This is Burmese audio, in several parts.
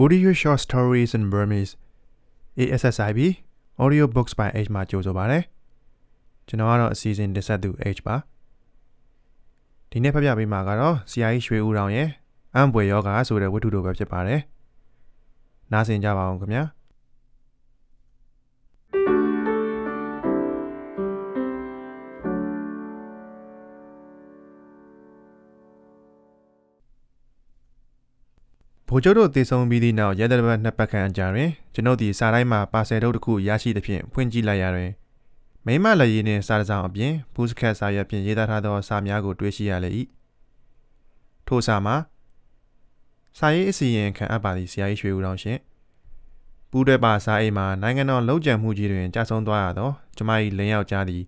Audio Short Stories in Burmese ASSIB Audio Books by H မှာကြိုဆိုပါရစေ။ကျွန်တော်ကတော့အစီအစဉ်တင်ဆက်သူ H ပါ။ဒီနေ့ဖတ်ပြပေးမှာကတော့ဆရာကြီးရွှေဦးတောင်ရဲ့အံပွေယောဂဆိုတဲ့ဝတ္ထုတို့ပဲဖြစ်ပါတယ်။နားဆင်ကြပါအောင်ခင်ဗျာ။ ဗိုလ်ချုပ်တို့တည်ဆုံပြီးသည့်နောက်ရဲတပ်ဖွဲ့နှစ်ပတ်ခန့်အကြာတွင်ကျွန်ုပ်သည်စာတိုင်းမှာပါဆယ်တုပ်တစ်ခုရရှိသဖြင့်ဖွင့်ကြည့်လိုက်ရတွင်မိမလက်ရည်နှင့်စာတစောင်အပြင်ဖူးစခတ်စာရွက်ဖြင့်ရေးသားထားသောစာများကိုတွေ့ရှိရလေ၏ထို့စာမှာစာရေးအစီရင်ခံအပ်ပါသည့်ဆရာကြီးရွှေဦးတော်ရှင်ပူးတဲ့ပါစာအိမ်မှာနိုင်ငံတော်လုံခြံမှုကြီးတွင်ကြာဆုံးသွားရသောကျမ၏လင်းယောက်ျားသည်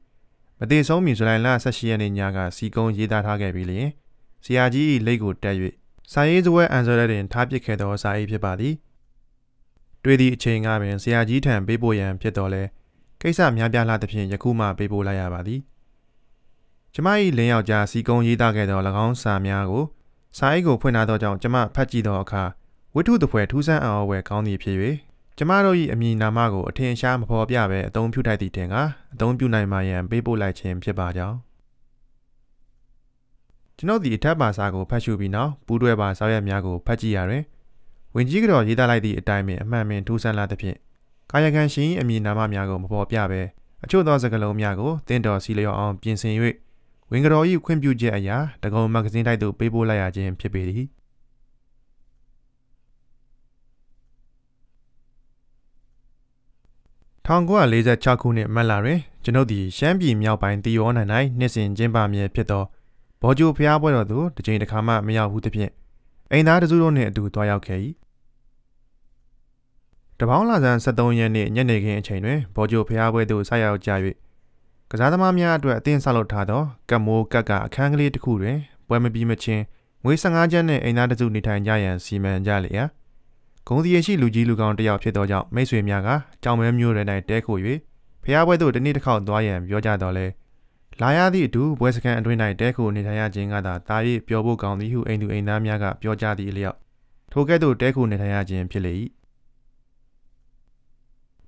မတည်ဆုံးမီဇူလိုင်လ18ရက်နေ့ညကစီကုန်းရေးသားထားခဲ့ပြီးလျှင်ဆရာကြီး၏လက်ကိုတက်၍ စာရေးစပွဲအန်ဆိုတဲ့တွင်ထားပစ်ခဲ့သောစာရေးဖြစ်ပါသည်တွေ့သည့်အချိန်ကပင်ဆရာကြီးထံပေးပို့ရန်ဖြစ်တော်လဲကိစ္စများပြားလာသဖြင့်ယခုမှပေးပို့လိုက်ရပါသည်ကျမ၏လင်းယောက်ျားစီကုံရေးသားခဲ့သော၎င်းစာများကိုစာအိတ်ကိုဖွင့်ထားသောကြောင့်ကျမဖတ်ကြည့်သောအခါဝိထုတပွဲထူးဆန်းအောင်ဝယ်ကောင်းသည်ဖြစ်၍ကျမတို့၏အမည်နာမကိုအထင်ရှားမဖော်ပြဘဲအသုံးပြုထိုက်သည့်တင်ကအသုံးပြုနိုင်မှရန်ပေးပို့လိုက်ခြင်းဖြစ်ပါကြောင်း ကျွန်ုပ်ဒီအထက်ပါစာကိုဖတ်ရှုပြီးနောက်ပူးတွဲပါစာရွက်များကိုဖတ်ကြည့်ရတွင်ဝင်ကြီးကတော့ရေးသားလိုက်သည့်အတိုင်းပင်အမှန်ပင်ထူးဆန်းလာသဖြင့်ကာယကံရှင်အမည်နာမများကိုမပေါ်ပြဘဲအချို့သောစကားလုံးများကိုတင်းတော်စီလျော်အောင်ပြင်ဆင်၍ဝင်ကြော်၏ခွင့်ပြုချက်အရာတကုံမဂ္ဂဇင်းတိုက်သို့ပေးပို့လိုက်ရခြင်းဖြစ်ပေသည်1946ခုနှစ်မတ်လတွင်ကျွန်ုပ်သည်ရှမ်းပြည်မြောက်ပိုင်းတီယောနိုင်၌နှစ်စဉ်ကျင်းပမည်ဖြစ်သော ဘော်ဂျိုဖျားပွဲတော်သို့တစ်ချိန်တစ်ခါမှမရောက်ဘူးသဖြင့်အိမ်သားတစုတို့နှင့်အတူတွားရောက်ခဲ့၏တပေါင်းလာဆန်း73ရက်နေ့ညနေခင်းအချိန်တွင်ဘော်ဂျိုဖျားပွဲသို့ဆက်ရောက်ကြ၍ကစားသမားများအတွက်အသင်းဆောက်လုပ်ထားသောကတ်မိုးကတ်ကအခန်းကလေးတစ်ခုတွင်ပွဲမပြီးမချင်းငွေ15ကျပ်နှင့်အိမ်သားတစုနေထိုင်ကြရန်စီမံကြလျက်ဂုံစီရရှိလူကြီးလူကောင်းတယောက်ဖြစ်သောကြောင့်မိတ်ဆွေများကကြောင်မဲမျိုးတွေ၌တဲခို၍ဖျားပွဲသို့တနေ့တစ်ခေါက်သွားရန်ပြောကြတော့လဲ လာရသည့်အတူဘွဲစကန်အတွင်း၌တဲခိုနေထိုင်ရခြင်းကသာတာ၍ပျော်ဖို့ကောင်းသည်ဟုအိမ်သူအိမ်သားများကပြောကြသည့်အလျောက်ထိုကဲ့သို့တဲခိုနေထိုင်ရခြင်းဖြစ်လေ၏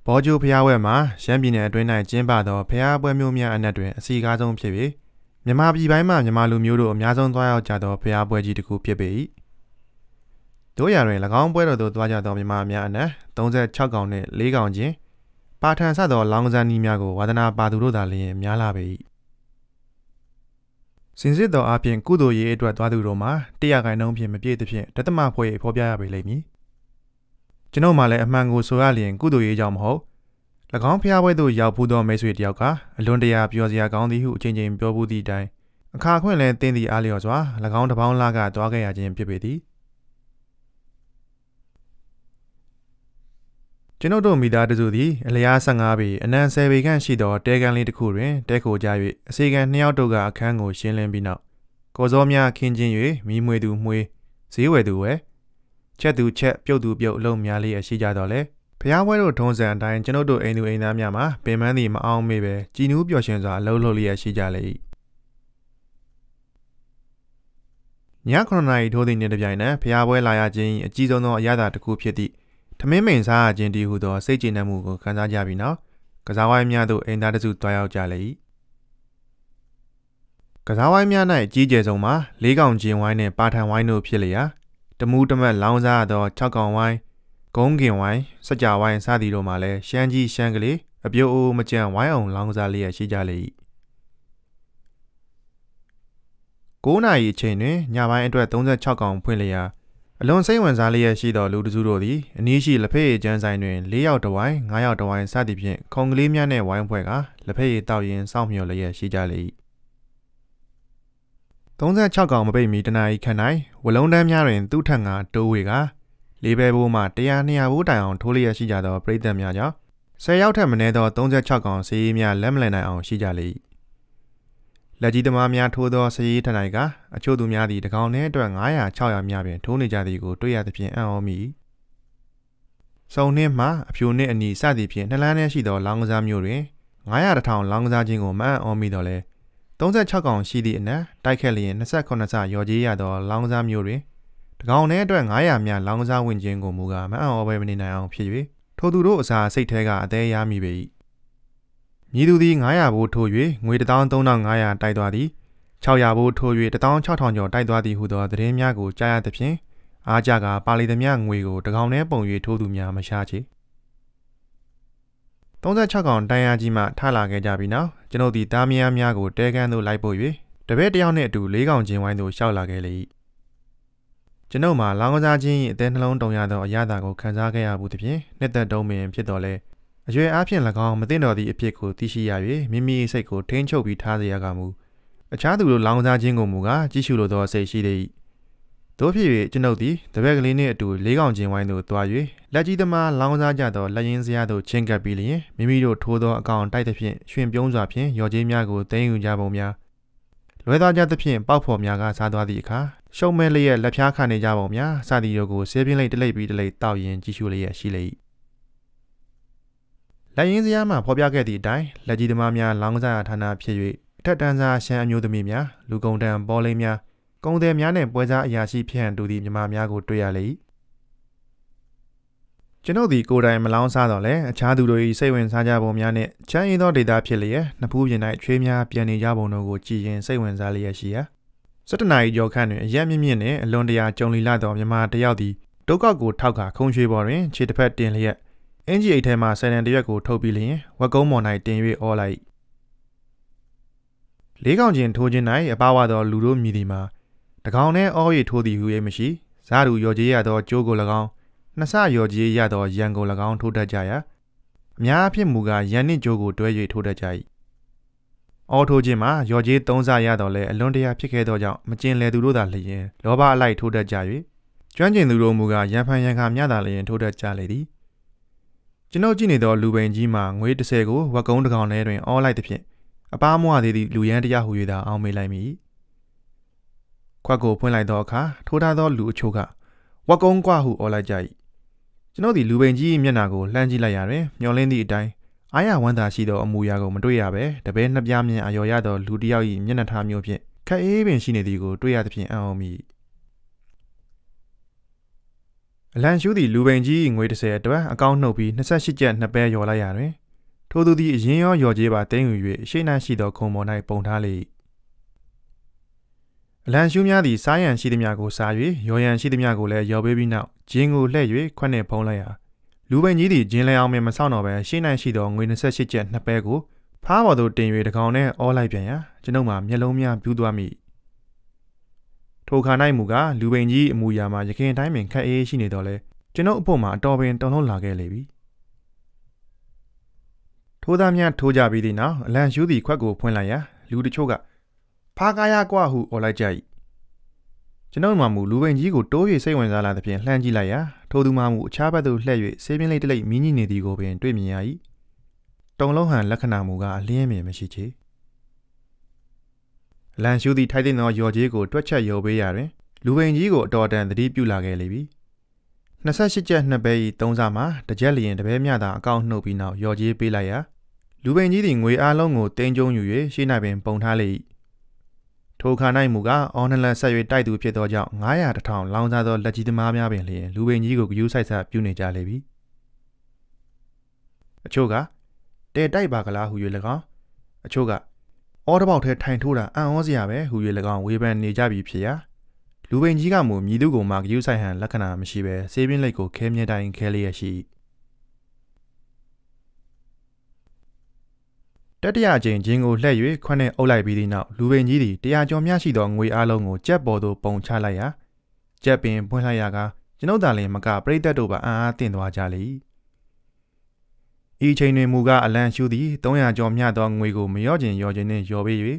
ဘောဂျိုဖျားဝဲမှာရှမ်းပြည်နယ်အတွင်း၌ကျင်းပသောဖျားပွဲမျိုးများအနက်တွင်အစီကားဆုံးဖြစ်ပြီးမြန်မာပြည်ပိုင်းမှမြန်မာလူမျိုးတို့အများဆုံးသွားရောက်ကြသောဖျားပွဲကြီးတစ်ခုဖြစ်ပေ၏တို့ရတွင်၎င်းပွဲတော်သို့သွားကြသောမြန်မာများအနက်36កောင်နှင့်4កောင်ချင်းပါထန်ဆက်သောလောင်ကစားနီးများကိုဝါသနာပါသူတို့သာလျှင်များလာပေ၏ စင်စစ်တော်အပြင်ကုသိုလ်ရေးအတွက်သွားသူတို့မှာတရားခိုင်နှုန်းဖြင့်မပြည့်သဖြင့်တသမဖွဲ့ဖော်ပြရပေလိမ့်မည်ကျွန်ုပ်မှလည်းအမှန်ကိုဆိုရလျင်ကုသိုလ်ရေးကြောင့်မဟုတ်၎င်းဖျားပွဲသို့ရောက်ဖူးသောမိတ်ဆွေတယောက်ကအလွန်တရာပြောစရာကောင်းသည်ဟုအချင်းချင်းပြောဘူးသည့်တိုင်အခါခွင့်လည်းတင်းသည့်အားလျော်စွာ၎င်းတပေါင်းလာကတွားခဲ့ရခြင်းဖြစ်ပေသည် ကျွန်ုပ်တို့မိသားစုသည်အလျား15ပေအနံ10ပေခန့်ရှိသောတဲကန်လေးတစ်ခုတွင်တဲခိုကြ၍အစီကံနှစ်ယောက်တို့ကအခန်းကိုရှင်းလင်းပြီးနောက်ကော်စောများခင်းချင်း၍မိမွေသူမွေဈေးဝယ်သူဝယ်ချက်သူချက်ပြုတ်သူပြုတ်အလုံးများလေးရှိကြတော့လေဖျားပွဲတို့ထုံးစံအတိုင်းကျွန်ုပ်တို့အိမ်သူအိမ်သားများမှာပင်မသည်မအောင်မေပဲကြည်နူးပျော်ရွှင်စွာအလုံးလုံးလျက်ရှိကြလေ၏ည9နာရီထိုးသည့်နေ့တစ်ပြိုင်နက်ဖျားပွဲလာရခြင်းအကြီးဆုံးသောအရသာတစ်ခုဖြစ်သည့် ထမင်းမိန်စားခြင်းတည်ဟုသောစိတ်ကျေနပ်မှုကိုခံစားကြပြီးနောက်ကစားဝိုင်းများသို့အိမ်သားတစုတွားရောက်ကြလေ၏ကစားဝိုင်းများ၌ကြီးကျယ်ဆုံးမှာလေးကောင်ကျင်ဝိုင်းနှင့်ပါထန်ဝိုင်းတို့ဖြစ်လျာတမူးတမက်လောင်းစားသော6ကောင်ဝိုင်းဂုံးကင်ဝိုင်းစကြဝိုင်းစသည်တို့မှာလည်းရှမ်းကြီးရှမ်းကလေးအပြိုအိုးမကြံဝိုင်းအောင်လောင်းစားလျက်ရှိကြလေ၏9နာရီအချိန်တွင်ညပိုင်းအတွက်36ကောင်ဖွင့်လျာ အလွန်စိတ်ဝင်စားလျက်ရှိသောလူတစုတို့သည်အနည်းရှိလက်ဖက်ရည်ကျန်းဆိုင်တွင်၄ယောက်တဝိုင်း၅ယောက်တဝိုင်းစသည်ဖြင့်ခုံကလေးများနှင့်ဝိုင်းဖွဲ့ကလက်ဖက်ရည်တောက်ရင်းစောင့်မျှော်လျက်ရှိကြလေ၏36ကောင်မပိတ်မီတနာရီခန့်၌ဝလုံးတန်းများတွင်သူ့ထက်ငါတိုးဝေကလေးပဲဘိုးမှ100 200ဘိုးတိုင်အောင်ထိုးလျက်ရှိကြသောပရိသတ်များကြောင့်10ယောက်ထက်မနည်းသော36ကောင်စီးရီးများလက်မလည်နိုင်အောင်ရှိကြလေ၏ လက်ကြီးသမားများထိုးသောစည်ထနိုင်ကအချို့သူများသည်တကောင်နှင့်အတွက်900 600များပင်ထိုးနေကြသည်ကိုတွေ့ရသဖြင့်အံ့ဩမိစုံနှင့်မှအဖြူနှင့်အနီစသည်ဖြင့်နှလန်းထဲရှိသောလောင်းကစားမျိုးတွင်900တထောင်လောင်းကစားခြင်းကိုမအံ့ဩမိတော့လဲ36ကောင်ရှိသည့်အနက်တိုက်ခက်လျင်28ဆရော်ကြီးရသောလောင်းကစားမျိုးတွင်တတကောင်ထဲအတွက်900မြလောင်းကစားဝင်ခြင်းကိုမူကားမအံ့ဩပဲမနေနိုင်အောင်ဖြစ်၍ထိုသူတို့အစာစိတ်ထဲကအသေးရမိပေ၏ မြည်သူသည်900ဘိုးထိုး၍ငွေ13500တိုက်သွားသည်600ဘိုးထိုး၍16000ကျော်တိုက်သွားသည်ဟုသောသတင်းများကိုကြားရသဖြင့်အားကြကပါလီသမျှငွေကိုတကောင်ထဲပုံ၍ထိုးသူများမရှားချေ36ကောင်တန်ရာကြီးမှထလာခဲ့ကြပြီးနောက်ကျွန်ုပ်သည်တားမယားများကိုတဲကန်းသို့လိုက်ပို့၍တပည့်တယောက်နှင့်အတူ၄ကောင်ချင်းဝိုင်းသို့ရှောက်လာခဲ့လေ၏ကျွန်ုပ်မှာလောင်းကစားခြင်း၏အသေးနှလုံးတုံရသောအရသာကိုခံစားခဲ့ရမှုသဖြင့်နှစ်သက်တုံးပင်ဖြစ်တော်လဲ အရွယ်အားဖြင့်၎င်းမသိတော်သည့်အဖြစ်ကိုသိရှိရ၍မိမိစိတ်ကိုထိန်းချုပ်ပြီးထားစေရကမူအခြားသူတို့လောင်းကစားခြင်းကိုမူကားကြည့်ရှုလိုသောစိတ်ရှိသည်တို့ဖြစ်၍ကျွန်ုပ်သည်တပည့်ကလေးနှင့်အတူလေးကောင်ချင်းဝိုင်းသို့တွား၍လက်ကြီးသမားလောင်းစားကြသောလက်ရင်းစရာသို့ချင်းကပ်ပြီးလျင်မိမိတို့ထိုးသောအကောင်တိုက်သဖြင့်ရွှင်ပြုံးစွာဖြင့်ရော်ကြီးများကိုတင်းယူကြပုံများလွဲသားကြသဖြင့်ပေါက်ဖော်များကစားသွားသည့်အခါရှုံမဲလျက်လက်ဖြားခံနေကြပုံများစသည်တို့ကိုဆေးပြင်းလိုက်တလိပ်ပြီးတလိပ်တောက်ရင်ကြည့်ရှုလျက်ရှိလေ၏ လက်ရင်းစရာမှဖော်ပြခဲ့သည့်အတိုင်းလက်ကြီးသမားများလောင်းစားရဌာနဖြစ်၍အထက်တန်းစားရှမ်းအမျိုးသမီးများလူကုန်တန်ပေါ်လိမ့်များကုံသည်များနဲ့ပွဲစားအရာရှိဖြစ်ဟန်တူသည့်မြမများကိုတွေ့ရလေ၏ကျွန်ုပ်သည်ကိုယ်တိုင်မလောင်းစားတော့လဲအခြားသူတို့၏စိတ်ဝင်စားကြပုံများနှင့်ချမ်းရည်သောဒေတာဖြစ်လျက်နှစ်ဖူးပြင်၌ချွေးများပြန်နေကြပုံတို့ကိုကြည်ရင်စိတ်ဝင်စားလျက်ရှိရာ17နာရီကျော်ခန့်တွင်အရက်မြင့်မြင့်နှင့်အလွန်တရာကြုံလီလာသောမြမတယောက်သည်ဒုက္ခကိုထောက်ကခုံရွှေပေါ်တွင်ခြေတစ်ဖက်တင်လျက် အင်ဂျီအိတ်ထဲမှဆယ်တန်တရက်ကိုထုတ်ပြီးလျင်ဝက်ကုန်းမော်၌တင်၍အော်လိုက်လေးကောင်ချင်းထိုးခြင်း၌အပါဝါသောလူတို့မြည်သည်မှာတကောင်နဲ့အော်၍ထိုးသည်ဟု၍မရှိဇာတူရော်ကြီးရသောကျိုးကို၎င်းနှစ်ဆရော်ကြီးရသောရန်ကို၎င်းထိုးတတ်ကြရာအများအဖြစ်မူကားရန်နှင့်ကျိုးကိုတွဲ၍ထိုးတတ်ကြ၏အော်ထိုးခြင်းမှာရော်ကြီးသုံးဆရတော့လဲအလွန်တရာဖြစ်ခဲ့သောကြောင့်မကျင်လေသူတို့သာလျင်လောဘအလိုက်ထိုးတတ်ကြ၍ကျွမ်းကျင်သူတို့မူကားရန်ဖန်ရန်ခါမြတာလျင်ထိုးတတ်ကြလေသည် ကျွန်ုပ်ကြည့်နေသောလူပိန်ကြီးမှာငွေ30ကိုဝက်ကုန်းတစ်ကောင်ထဲတွင်အော်လိုက်သဖြင့်အပားမွားသေးသည့်လူရန်တရားဟူ၍သာအောင်းမေးလိုက်မိခွက်ကိုဖွင့်လိုက်သောအခါထိုးထားသောလူအချို့ကဝက်ကုန်းကွာဟုအော်လိုက်ကြ၏ကျွန်ုပ်သည်လူပိန်ကြီး၏မျက်နှာကိုလှမ်းကြည့်လိုက်ရတွင်မျောလင်းသည့်အတိုင်းအားရဝမ်းသာရှိသောအမူအရာကိုမတွေ့ရဘဲတပည့်နှစ်ပြားမြင်အယော်ရသောလူတစ်ယောက်၏မျက်နှာထားမျိုးဖြင့်ခက်အေးပင်ရှိနေသည်ကိုတွေ့ရသဖြင့်အံ့ဩမိ အလန်ရှူးသည့်လူပိန်ကြီးငွေ30အတွက်အကောင့်နှုတ်ပြီး28ကျပ်နှစ်ပဲယော်လိုက်ရတွင်ထိုသူသည်အရင်ရောယော်ကြေးပါတင်းယူ၍ရှေ့နှံရှိသောခုံပေါ်၌ပုံထားလေ၏အလံရှူးများသည်စားရန်ရှိသည်များကိုစား၍ရော်ရန်ရှိသည်များကိုလည်းရော်ပေးပြီးနောက်ဂျင်းကိုလှည့်၍ခွက်နှင့်ဖုံးလိုက်ရာလူပိန်ကြီးသည်ဂျင်းလဲအောင်မမဆောက်တော့ဘဲရှေ့၌ရှိသောငွေ28ကျပ်နှစ်ပဲကိုဖားပေါ်သို့တင်၍တကောင်နဲ့အောလိုက်ပြန်ရာကျွန်ုပ်မှမျက်လုံးများပြူးသွားမိ ထိုခါ၌မူကားလူပိန်ကြီးအမူအရာမှာရခင်တိုင်းပင်ခက်အေးရှိနေတော့လဲကျွန်ုပ်အဖို့မှာအတော်ပင်တုံလုံးလာခဲ့လေပြီထိုးသားများထိုးကြပြီးသည့်နောက်အလံရှူးသည်ခွက်ကိုဖွင့်လိုက်ရာလူတချို့ကဖားကားရကွာဟုអော်လိုက်ကြ၏ကျွန်ုပ်မှမူလူပိန်ကြီးကိုတိုး၍စိတ်ဝင်စားလာသဖြင့်လှမ်းကြည့်လိုက်ရာထိုသူမှမူအခြားဘက်သို့လှည့်၍ဆေးပြင်းလေးတစ်လိပ်မြင်းကြီးနေသည်ကိုပင်တွေ့မြင်ရ၏တုံလုံးဟန်လက္ခဏာမူကအလင်းမြင်မရှိချေ လန်ရှူသည်ထိုက်တဲ့သောရော်ကြီးကိုတွက်ချက်ရော်ပေးရတွင်လူပိန်ကြီးကိုအတော်တန်သတိပြုလာခဲ့လေပြီ28ကျပ်နှစ်ပဲ၏သုံးစားမှာတစ်ချက်လျင်တပဲမြတာအကောင့်နှုတ်ပြီးနောက်ရော်ကြီးပေးလိုက်ရာလူပိန်ကြီးသည်ငွေအားလုံးကိုတင်းကျုံယူ၍ရှေ့၌ပင်ပုံထားလေ၏ထိုခါ၌မူကားအော်နလန်ဆက်၍တိုက်သူဖြစ်သောကြောင့်900တထောင်လောင်စားသောလက်ကြီးသမားများပင်လျင်လူပိန်ကြီးကိုဂယူးဆိုင်ဆပြုနေကြလေပြီအချို့ကတဲတိုက်ပါကလားဟူ၍၎င်းအချို့က အော်တပေါက်ထဲထိုင်ထိုးတာအံ့ဩစရာပဲဟူ၍၎င်းဝေဖန်နေကြပြီဖြစ်ရာလူပိန်ကြီးကမူမြည်သူကိုမှဂယူးဆိုင်ဟန်လက္ခဏာမရှိဘဲဆေးပြင်းလက်ကိုခဲမြဲတိုင်းခဲလျက်ရှိတတိယအကြိမ်ဂျင်းကိုလှည့်၍ခွန်းနဲ့အုပ်လိုက်ပြီးသည့်နောက်လူပင်ကြီးသည်တရားကျော်များရှိသောငွေအားလုံးကိုကြက်ပေါ်သို့ပုံချလိုက်ရာကြက်ပင်ပွင့်လိုက်ရာကကျွန်ုပ်သာလင်မကပရိသတ်တို့ပါအံ့အားသင့်သွားကြလေ ဤချိန်တွင်မူကားအလံရှူသည်300ကျော်မြသောငွေကိုမရော့ကျင်ရော့ကျင်နှင့်ရော်ပေး၍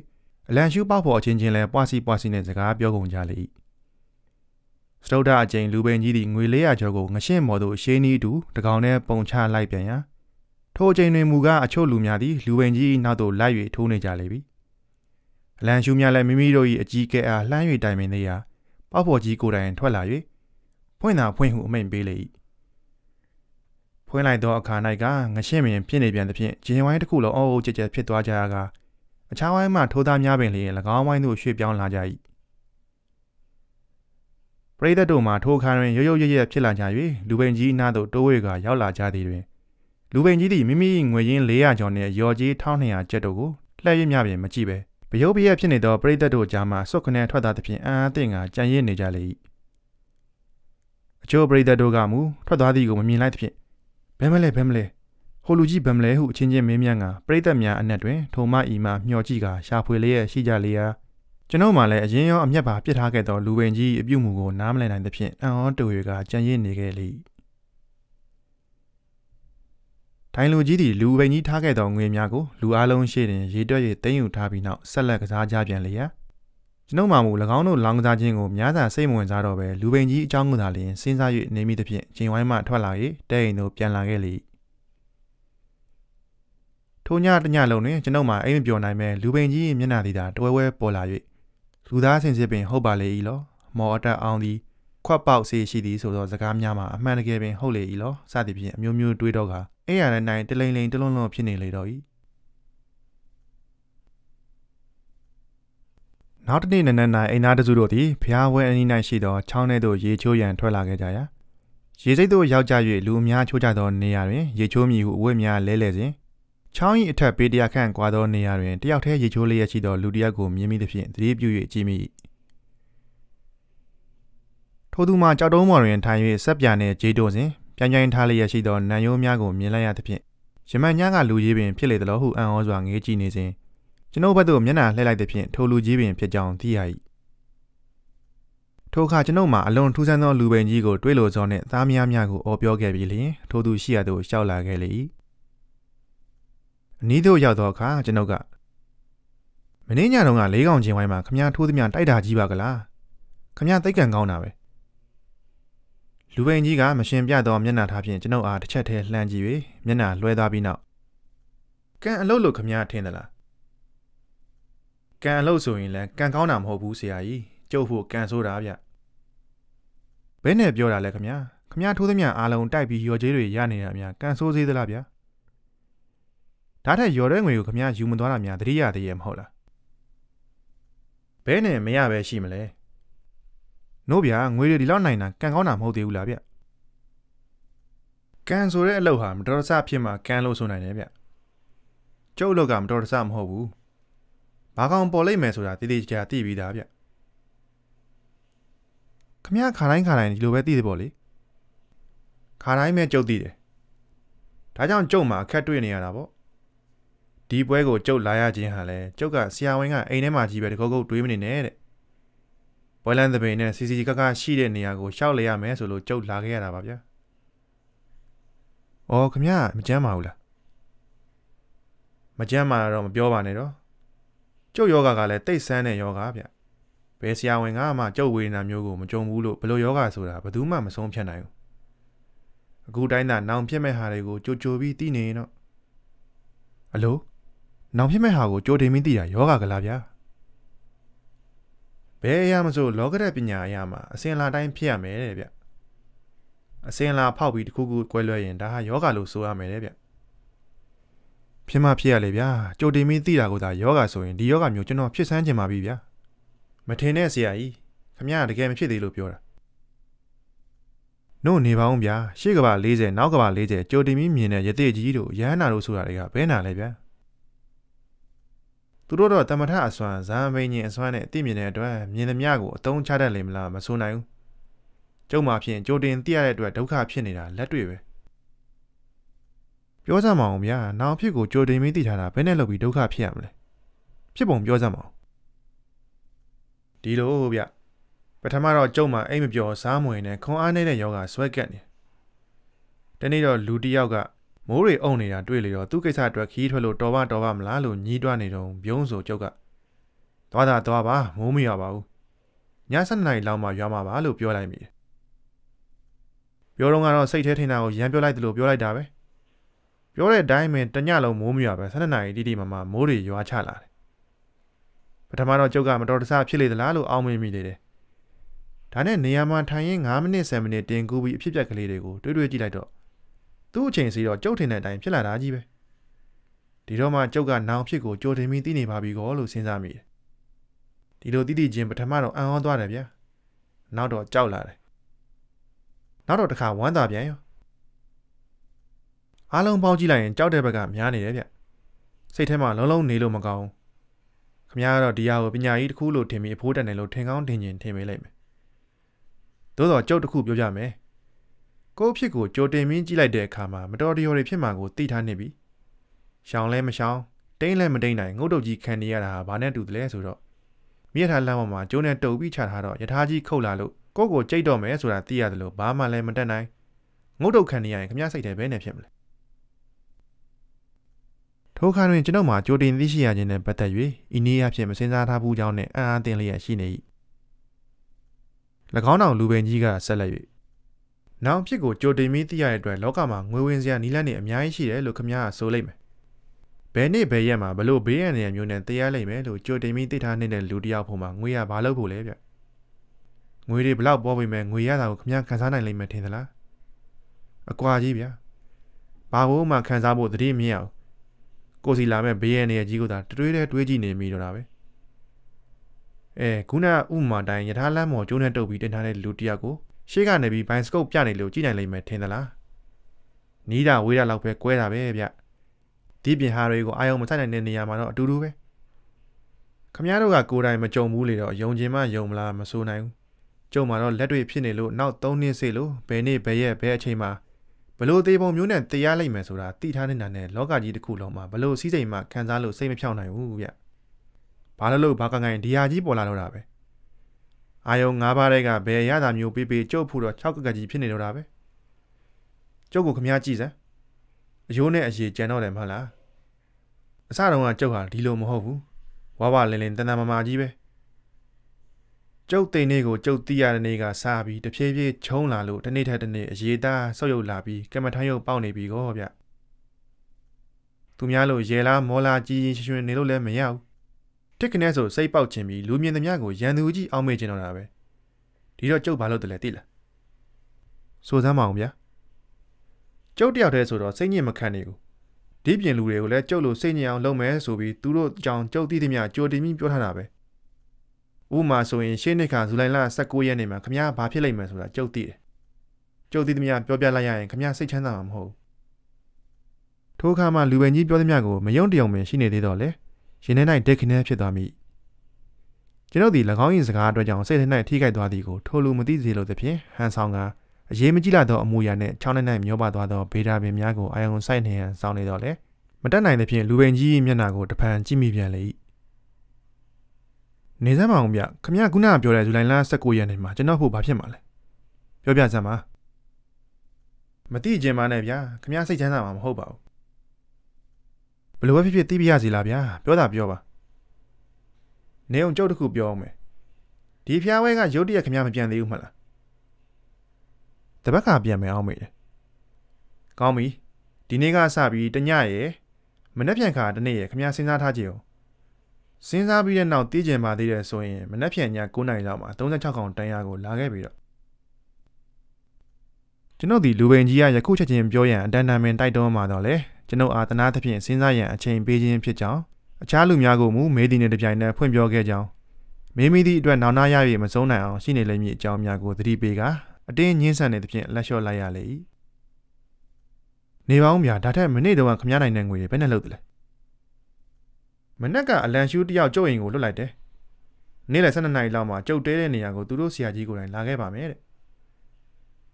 အလံရှူပေါက်ဖော်ချင်းချင်းလဲပွားစီပွားစီနှင့်စကားပြောကုန်ကြလေစတုဒ္ဓအကျိန်လူပင်ကြီးသည်ငွေ400ကျော်ကိုငရှင်းမော်သို့ရှေးနီးတူတကောင်နဲ့ပုံချလိုက်ပြန်ရာထိုအချိန်တွင်မူကားအချို့လူများသည်လူဝင်ကြီးနောက်သို့လိုက်၍ထိုးနေကြလေပြီအလံရှူများလည်းမိမိတို့၏အကြီးကဲအားလှမ်း၍တိုင်ပင်နေရာပေါက်ဖော်ကြီးကိုယ်တိုင်ထွက်လာ၍ဖွင့်သာဖွင့်ဟုအမိန့်ပေးလေ၏ ဖွင့်လိုက်သောအခါ၌ကငရှင်းပင်ဖြစ်နေပြန်သဖြင့်ဂျင်းဝိုင်းတစ်ခုလုံးအုပ်အုပ်ကြက်ကြက်ဖြစ်သွားကြရာကအခြားဝိုင်းမှထိုးသားများပင်လျင်၎င်းဝိုင်းသို့ရွှေ့ပြောင်းလာကြ၏ပရိသတ်တို့မှာထိုအခါတွင်ရုတ်ရုတ်ရရက်ဖြစ်လာကြ၍လူပိန်ကြီးနားသို့တိုးဝေကရောက်လာကြသည်တွင်လူပိန်ကြီးသည်မိမိငွေရင်း400ကျော်နှင့်ရော်ကြီး1200ကျပ်တို့ကိုလှည့်ရမြပြင်မကြည့်ပဲဗယုတ်ပရက်ဖြစ်နေသောပရိသတ်တို့ကြားမှစွတ်ခနဲထွက်သားသဖြင့်အံ့အားသင့်ကကြံရစ်နေကြလေ၏အချို့ပရိသတ်တို့ကမူထွက်သွားသည်ကိုမမြင်လိုက်သဖြင့် ဘယ်မလဲဘယ်မလဲဟိုလူကြီးဘယ်မလဲဟုအချင်းချင်းမေးမြန်းကပရိသတ်များအနက်တွင်ထိုမအီမှမျှော်ကြည့်ကရှာဖွေလျက်ရှိကြလေရာကျွန်ုပ်မှလည်းအရင်ရောအမျက်ပါပြစ်ထားခဲ့သောလူပင်ကြီးအပြုတ်မှုကိုနားမလည်နိုင်သဖြင့်အံ့ဩတူရကကြံရစ်နေခဲ့လေထိုင်လူကြီးသည်လူပင်ကြီးထားခဲ့သောငွေများကိုလူအလုံးရှိတွင်ရေတွက်၍တင်းယူထားပြီးနောက်ဆက်လက်ကစားကြပြန်လေရာ ကျွန်ုပ်မှမူ၎င်းတို့လောင်းကစားခြင်းကိုများစွာစိတ်မဝင်စားတော့ပဲလူပင်ကြီးအကြောင်းကိုသာလျှင်စဉ်းစား၍နေမိသဖြင့်ကျင်ဝိုင်းမှထွက်လာ၍တဲအိမ်သို့ပြန်လာခဲ့လေထိုညတညလုံးတွင်ကျွန်ုပ်မှအိမ်မပြောနိုင်မဲ့လူပင်ကြီးမျက်နှာသည်သာတွဲဝဲပေါ်လာ၍လူသားစင်စစ်ပင်ဟုတ်ပါလေ၏လောမော်အတက်အောင်သည်ခွက်ပေါက်စေရှိသည်ဆိုသောစကားများမှာအမှန်တကယ်ပင်ဟုတ်လေ၏လောစသည်ဖြင့်အမျိုးမျိုးတွေးတော့ကအဲ့ရတဲ့နိုင်တလိန်လိန်တလုံးလုံးဖြစ်နေလေတော့၏ နောက်တစ်နေ့နနက်၌အိမ်သားတစုတို့သည်ဖျားဝဲအနီး၌ရှိသောချောင်းထဲသို့ရေချိုးရန်ထွက်လာခဲ့ကြရာရေစိတ်သို့ရောက်ကြ၍လူအများချိုးကြသောနေရာတွင်ရေချိုးမြည်ဟုအဝတ်များလဲလှယ်စဉ်ချောင်း၏အထက်ပေတရာခန့်ကွာသောနေရာတွင်တယောက်တည်းရေချိုးလျက်ရှိသောလူတစ်ယောက်ကိုမြင်မိသဖြင့်သတိပြု၍ကြည့်မိထိုသူမှကြောက်တုံးမော်တွင်ထိုင်၍ဆက်ပြာနှင့်ဂျေးတိုစဉ်ပြန်ကြိုင်ထားလျက်ရှိသောနံရိုးများကိုမြင်လိုက်ရသဖြင့်ရမန်ညားကလူကြီးပင်ဖြစ်လေသလိုဟုအံ့ဩစွာငေးကြည့်နေစဉ် ကျွန်ုပ်ဘက်သို့မျက်နှာလှည့်လိုက်သဖြင့်ထိုလူကြီးပင်ဖြစ်ကြောင်းသိရ၏ထိုအခါကျွန်ုပ်မှာအလွန်ထူးဆန်းသောလူပင်ကြီးကိုတွေ့လိုသောနှင့်သားများများကိုအော်ပြောခဲ့ပြီးလျှင်ထိုသူရှိရသို့ရှောက်လာခဲ့လေ၏အနီးသို့ရောက်သောအခါကျွန်ုပ်ကမင်းညတုန်းကလေးကောင်ချင်းဝိုင်းမှာခမည်းထိုးသမျှတိုက်တာကြီးပါကလားခမည်းသိက္ကံကောင်းတာပဲလူပိန်ကြီးကမရှင်ပြသောမျက်နှာထားဖြင့်ကျွန်ုပ်အားတစ်ချက်တည်းလှမ်းကြည့်၍မျက်နှာလွှဲသွားပြီးနောက်ကံအလုတ်လို့ခမည်းထင်သလား ကံအလုတ်ဆိုရင်လည်းကံကောင်းတာမဟုတ်ဘူးဆရာကြီးကျုပ်ဖို့ကံဆိုးတာဗျဘယ်နဲ့ပြောတာလဲခမည်းခမည်းထိုးသမျှအားလုံးတိုက်ပြီးရော်ကျေးတွေရနေတာများကံဆိုးသေးသလားဗျာဒါထက်ရော်တဲ့ငွေကိုခမည်းယူမသွားတာများတတိယသေးရဲ့မဟုတ်လားဘဲနဲ့မရပဲရှိမလဲနို့ဗျာငွေတွေဒီလောက်နိုင်တာကံကောင်းတာမဟုတ်သေးဘူးလားဗျကံဆိုတဲ့အလုပ်ဟာမတော်တဆဖြစ်မှကံလို့ဆိုနိုင်တယ်ဗျကျုပ်အလုပ်ကမတော်တဆမဟုတ်ဘူး ဘာကောင်ပေါ်လိမ့်မယ်ဆိုတာတည်တည်ကြသိပြီးသားဗျခမရခါတိုင်းခါတိုင်းဒီလိုပဲသိတယ်ပေါ့လေခါတိုင်းပဲကြုတ်သိတယ်ဒါကြောင့်ကြုတ်မှာအခက်တွေ့နေရတာပေါ့ဒီပွဲကိုကြုတ်လာရခြင်းဟာလဲကျုပ်ကဆရာဝန်ကအိမ်ထဲမှာကြီးပဲတကုတ်ကုတ်တွေးမနေနဲ့တဲ့ပွဲလန်းသပင်နဲ့စီစီကကရှိတဲ့နေရာကိုရှောက်လေရမယ်ဆိုလို့ကြုတ်လာခဲ့ရတာပါဗျာ။အော်ခမရမကြမ်းပါဘူးလား။မကြမ်းပါတော့မပြောပါနဲ့တော့။ ကျုပ်ယောဂကလည်းတိတ်ဆန်းတဲ့ယောဂဗျ။ဘယ်ဆရာဝန်ကမှကျုပ်ဝေဒနာမျိုးကိုမကြုံဘူးလို့ဘယ်လိုယောဂဆိုတာဘယ်သူမှမဆုံးဖြတ်နိုင်ဘူး။အခုတိုင်းသာနောင်ဖြစ်မဲ့ဟာတွေကိုကြိုကြိုပြီးသိနေရင်တော့အလိုနောင်ဖြစ်မဲ့ဟာကိုကြိုတင်ပြီးသိတာယောဂကလားဗျာဘယ်အရာမဆိုလောကဓာတ်ပညာအရာမှာအစင်လာတိုင်းဖြစ်ရမယ်တဲ့ဗျအစင်လာဖောက်ပြီးတခုခုကွဲလွဲရင်ဒါဟာယောဂလို့ဆိုရမယ်တဲ့ဗျ ဖြစ်မှဖြစ်ရလေဗျာကြိုတင်ပြီးသိတာကိုသာယောဂဆိုရင်ဒီယောဂမျိုးကျွန်တော်ဖြစ်စမ်းချင်ပါပြီဗျာမထင်နဲ့ဆရာကြီးခမရတကယ်မဖြစ်သေးလို့ပြောတာနို့နေပါအောင်ဗျာရှေ့ကဘာ40နောက်ကဘာ40ကြိုတင်ပြီးမြင်တဲ့ရသေးကြီးတို့ရဟန္တာတို့ဆိုတာတွေကဘဲနာလဲဗျာသူတို့တော့တမထအစွမ်းဇာမင်းကြီးအစွမ်းနဲ့အသိမြင်တဲ့အတွက်မြင်သမျှကိုအတုံးချတတ်လိမ့်မလားမဆိုနိုင်ဘူးကျုံမှဖြင့်ကြိုတင်သိရတဲ့အတွက်ဒုက္ခဖြစ်နေတာလက်တွေ့ပဲ ပြောစမ်းမအောင်ဗျာနောင်ဖြစ်ကိုကြိုတင်ပြီးသိထားတာဘယ်နဲ့လုပ်ပြီးဒုက္ခဖြစ်ရမလဲဖြစ်ပုံပြောစမ်းမအောင်ဒီလိုဗျပထမတော့ကျုံမှအိမ်မပြောစားမဝင်နဲ့ခွန်အားနေတဲ့ယောဂဆွဲကက်နေတနေ့တော့လူတစ်ယောက်ကမိုးတွေအုံနေတာတွေ့လေတော့သူ့ကိစ္စအတွက်ခီးထွက်လို့တော်ပါတော်ပါမလားလို့ညီးတွားနေတော့ဘုံဆိုကျုပ်ကသွားတာသွားပါမိုးမရပါဘူးည7နာရီလောက်မှရွာမှာပါလို့ပြောလိုက်မိတယ်ပြောတော့ကတော့စိတ်ထဲထင်တာကိုရမ်းပြောလိုက်တယ်လို့ပြောလိုက်တာပဲ ပြောတဲ့အတိုင်းပဲတညလုံးမိုးမရပဲ7နာရီတိတိမမမိုးတွေရွာချလာတယ်ပထမတော့ကျုပ်ကမတော်တဆဖြစ်လေသလားလို့အောင်းမေးမိနေတယ်ဒါနဲ့နေရာမှာထိုင်ရင်9မိနစ်10မိနစ်တင်ကူပြီးအဖြစ်ပြက်ကလေးတွေကိုတွေးတွေးကြည့်လိုက်တော့သူ့အချိန်စီတော့ကျုပ်ထင်တဲ့အတိုင်းဖြစ်လာတာကြီးပဲဒီတော့မှကျုပ်ကနောင်ဖြစ်ကိုကြိုတင်ပြီးသိနေပါပြီကောလို့စဉ်းစားမိတယ်ဒီလိုသိသိချင်းပထမတော့အံ့ဩသွားတယ်ဗျာနောက်တော့ကြောက်လာတယ်နောက်တော့တစ်ခါဝမ်းသာပြန်ရော အားလုံးပေါင်းကြည့်လိုက်ရင်ကြောက်တဲ့ဘက်ကများနေတယ်ဗျစိတ်ထဲမှာလုံးလုံးနေလို့မကောင်းခမများကတော့ဒီဟာကိုပညာကြီးတစ်ခုလို့ထင်ပြီးအဖိုးတက်တယ်လို့ထင်ကောင်းထင်ကျင်ထင်မိလိုက်မယ်သို့တော့ကြုတ်တစ်ခုပြောပြမယ်ကိုယ့်ဖြစ်ကိုကြိုတင်မင်းကြည့်လိုက်တဲ့အခါမှာမတော်တရော်တွေဖြစ်မှာကိုသိထားနေပြီရှောင်းလဲမရှောင်းတိမ့်လဲမတိမ့်နိုင်ငုတ်တုတ်ကြီးခံနေရတာဟာဘာနဲ့တူတယ်လဲဆိုတော့မြစ်ထားလမ်းပေါ်မှာကျိုးနဲ့တုပ်ပြီးချထားတော့ယထာကြီးခုတ်လာလို့ကိုယ့်ကိုကြိတ်တော့မယ်ဆိုတာသိရတယ်လို့ဘာမှလည်းမတတ်နိုင်ငုတ်တုတ်ခံနေရရင်ခမစိတ်တယ်ဘဲနဲ့ဖြစ်မလဲ ထိုခါတွင်ကျွန်ုပ်မှာကြိုတင်သိရှိရခြင်းနဲ့ပတ်သက်၍ဤနည်းအဖြစ်မစင်စားထားဘူးကြောင်းနဲ့အံ့အားသင့်လျက်ရှိနေ၏၎င်းတော်လူပင်ကြီးကဆက်လက်၍နောက်ဖြစ်ကိုကြိုတင်ပြီးသိရတဲ့အတွက်လောကမှာငွေဝင်စရာနီးလန်းတွေအများကြီးရှိတယ်လို့ခမကဆိုလိုက်မယ်ဘယ်နေ့ဘယ်ရက်မှာဘလို့ဘေးရန်နေမျိုးနဲ့တရားလိုက်မယ်လို့ကြိုတင်ပြီးသိထားနေတဲ့လူတယောက်ဖို့မှာငွေရဘာလုပ်ဖို့လဲဗျငွေတွေဘလောက်ပေါ်ပြီမဲ့ငွေရတာကိုခမခံစားနိုင်လိမ့်မယ်ထင်သလားအကွာကြီးဗျဘာလို့မှခံစားဖို့တတိမရအောင် ကိုစီလာမဲ့ဘေးရန်နေကြီးကိုသာတွေးတဲ့တွေးကြည့်နေမိတော့တာပဲအဲခုနဥမာတိုင်းယထာလမ်းမော်ကျိုးနဲ့တုပ်ပြီးတင်ထားတဲ့လူတယောက်ကိုရှေ့ကနေပြီးဘိုင်စကုပ်ပြနေလို့ကြည့်နိုင်လိမ့်မယ်ထင်သလားနီးတာဝေးတာလောက်ပဲကွဲတာပဲဗျဒီပြင်ဟာတွေကိုအာယုံမဆိုင်နိုင်တဲ့နေရာမှာတော့အတူတူပဲခမည်းတော်ကကိုယ်တိုင်မကြုံဘူးလေတော့ယုံကျင်မှယုံမလားမဆိုနိုင်ဘူးကြုံမှာတော့လက်တွေဖြစ်နေလို့နောက်၃နှစ်စေလို့ဘယ်နေ့ဘယ်ရက်ဘယ်အချိန်မှာ ဘလို့သေးပုံမျိုးနဲ့တရားလိုက်မယ်ဆိုတာသိထားနေတာနဲ့လောကကြီးတစ်ခုလုံးမှာဘလို့စီးစိမ်မှခံစားလို့စိတ်မဖြောင်းနိုင်ဘူးဗျဘာလို့လို့ဘာကငိုင်းဒီဟာကြီးပေါ်လာတော့တာပဲအာယုံ၅ပါးတဲ့ကဘယ်ရတာမျိုးပေးပေးကျုပ်ဖို့တော့၆ကကကြီးဖြစ်နေတော့တာပဲကျုပ်ကိုခမည်းကြည့်စမ်းအယိုးနဲ့အရေကြံတော့တယ်မဟုတ်လားအစတုန်းကကျုပ်ဟာဒီလိုမဟုတ်ဘူးဝါဝလင်းလင်းတန်တန်မာမာကြီးပဲ ကျုပ်တိန်လေးကိုကျုပ်တီးရတဲ့နေ့ကစားပြီးတဖြည်းဖြည်းချုံလာလို့တစ်နေ့ထက်တစ်နေ့အရေးသားဆော့ရုပ်လာပြီးကမ္မထမ်းရုပ်ပေါက်နေပြီကောဗျသူများလို့ရေလားမောလားကြီးကြီးရွှင်နေလို့လည်းမရဘူးတစ်ခနဲ့ဆိုစိတ်ပေါက်ခြင်းပြီးလူမြင်သမျှကိုရန်သူကြီးအောင်းမေ့ခြင်းတော့တာပဲဒီတော့ကျုပ်ဘာလို့တလဲသိလားစိုးစမ်းမအောင်ဗျာကျုပ်တယောက်တည်းဆိုတော့စိတ်ညစ်မခံနိုင်ဘူးဒီပြင်လူတွေကိုလည်းကျုပ်လိုစိတ်ညစ်အောင်လုပ်မယ်ဆိုပြီးသူတို့ကြောင်ကျုပ်သိသမျှကြိုတင်ပြီးပြောထားတာပဲ ဥမာဆိုရင်ရှင်းနှစ်ခါဇူလိုင်လ19ရက်နေ့မှာခမရဘာဖြစ်လိမ့်မယ်ဆိုတာကျုပ်သိတယ်ကျုပ်သိသမျှပြောပြလိုက်ရရင်ခမရစိတ်ချမ်းသာမှာမဟုတ်ထိုအခါမှာလူပင်ကြီးပြောသမျှကိုမယုံတယုံပင်ရှိနေသေးတော့လေရင်ထဲ၌ဒက်ခနဲဖြစ်သွားမိကျွန်ုပ်ဒီ၎င်း၏စကားအတွက်ကြောင့်စိတ်ထဲ၌ထိခိုက်သွားသည်ကိုထိုလူမသိစေလိုသဖြင့်ဟန်ဆောင်ကအရေးမကြီးလာသောအမူအရာနှင့်ချောင်းနှံ့မျောပါသွားသောဗေဒာပင်များကိုအာယုံဆိုင်နေရန်စောင်းနေတော့လေမတက်နိုင်သဖြင့်လူပင်ကြီးမျက်နှာကိုတဖန်ကြည့်မိပြန်လေ၏ နေစမ်းမအောင်ဗျခမရခုနကပြောတဲ့ဇူလိုင်လ19ရက်နေ့မှာကျွန်တော်ဖို့ဘာဖြစ်မှာလဲပြောပြစမ်းပါမသိခြင်းမနဲ့ဗျာခမရစိတ်ချမ်းသာမှာမဟုတ်ပါဘူးဘယ်လိုပဲဖြစ်ဖြစ်သိပြရစီလားဗျာပြောတာပြောပါနေအောင်ကြုတ်တစ်ခုပြောအောင်မယ်ဒီဖျားဝဲကရုတ်တရက်ခမရမပြန်သေးဘူးမလားတပတ်ခါပြန်မယ်အောင်မေးတယ်ကောင်းပြီဒီနေ့ကစပြီးတညရယ်မနေ့ပြန်ခါတနေ့ရယ်ခမရစဉ်းစားထားကြည့်အောင် စဉ်းစားပြီးတဲ့နောက်တည်ကျင်ပါသေးတယ်ဆိုရင်မနေ့ပြန်ည9နာရီလောက်မှာ36ကောင်တန်းရကိုလာခဲ့ပြီးတော့ကျွန်ုပ်ဒီလူပင်ကြီးကယခုချက်ချင်းပြောရန်အတန်တန်ပင်တိုက်တွန်းมาတော့လေကျွန်ုပ်အာသနာသဖြင့်စဉ်းစားရန်အချိန်ပေးခြင်းဖြစ်ကြောင်းအခြားလူများကိုမူမေးသည်နဲ့တပြိုင်နက်ဖွင့်ပြောခဲ့ကြောင်းမိမိသည့်အတွက်နောင်နာရ၍မဆုံးနိုင်အောင်ရှိနေလိမ့်မည်အကြောင်းများကိုသတိပေးကအတင်းညှင်းဆန်နေသဖြင့်လက်လျှော့လိုက်ရလေ၏နေပါဦးဗျာဒါထက်မနေ့တုန်းကခမရနိုင်တဲ့ငွေတွေဘယ်နဲ့လုပ်သလဲ မနက်ကအလန်ရှူးတယောက်ကျုပ်အိမ်ကိုလွတ်လိုက်တယ်နေ့လယ်12နာရီလောက်မှာကျုပ်တဲတဲ့နေရာကိုသူတို့ဆရာကြီးကိုယ်တိုင်လာခဲ့ပါမယ်တဲ့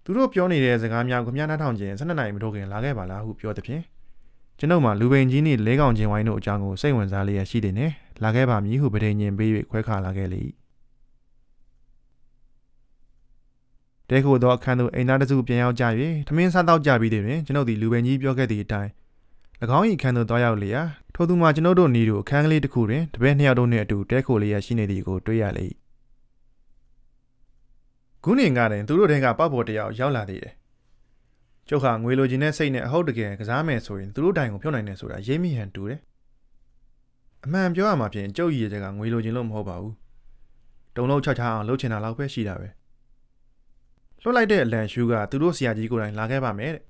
သူတို့ပြောနေတဲ့စကားများကိုမြားနှထောင်ခြင်း12နာရီမထိုးခင်လာခဲ့ပါလားဟုပြောသဖြင့်ကျွန်ုပ်မှလူပိန်ကြီးနှင့်လဲကောင်ချင်းဝိုင်းတို့အကြောင်းကိုစိတ်ဝင်စားလျက်ရှိနေတယ်လာခဲ့ပါမည်ဟုပဒိန်ညင်ပေး၍ခွဲခါလာခဲ့လေ၏တဲခိုသောအခန်းသို့အိမ်သားတစုပြန်ရောက်ကြ၍ထမင်းစားတော့ကြပြီးတွင်ကျွန်ုပ်သည်လူပင်ကြီးပြောခဲ့သည့်အတိုင်း၎ င်း၏အခန်းသို့သွားရောက်လျက်ထိုသူမှာကျွန်ုပ်တို့နီးတို့အခန်းကလေးတစ်ခုတွင်တပည့်နှစ်ယောက်တို့နှင့်အတူတဲခိုလျက်ရှိနေသည်ကိုတွေ့ရလေ၏ခုနေကတွင်သူတို့တဲကပောက်ပေါ်တယောက်ရောက်လာသေးတယ်ကျုပ်ဟာငွေလိုချင်တဲ့စိတ်နဲ့အဟုတ်တကယ်ကစားမယ်ဆိုရင်သူတို့တိုင်ကိုဖြုတ်နိုင်တယ်ဆိုတာရေးမိဟန်တူတယ်အမှန်ပြောရမှာဖြင့်ကျုပ်ရည်ချက်ကငွေလိုချင်လို့မဟုတ်ပါဘူးတုံလုံးချောက်ချအောင်လှုပ်ချင်တာလောက်ပဲရှိတာပဲလွှတ်လိုက်တဲ့အလန်ရှူးကသူတို့ဆရာကြီးကိုယ်တိုင်လာခဲ့ပါမယ်တဲ့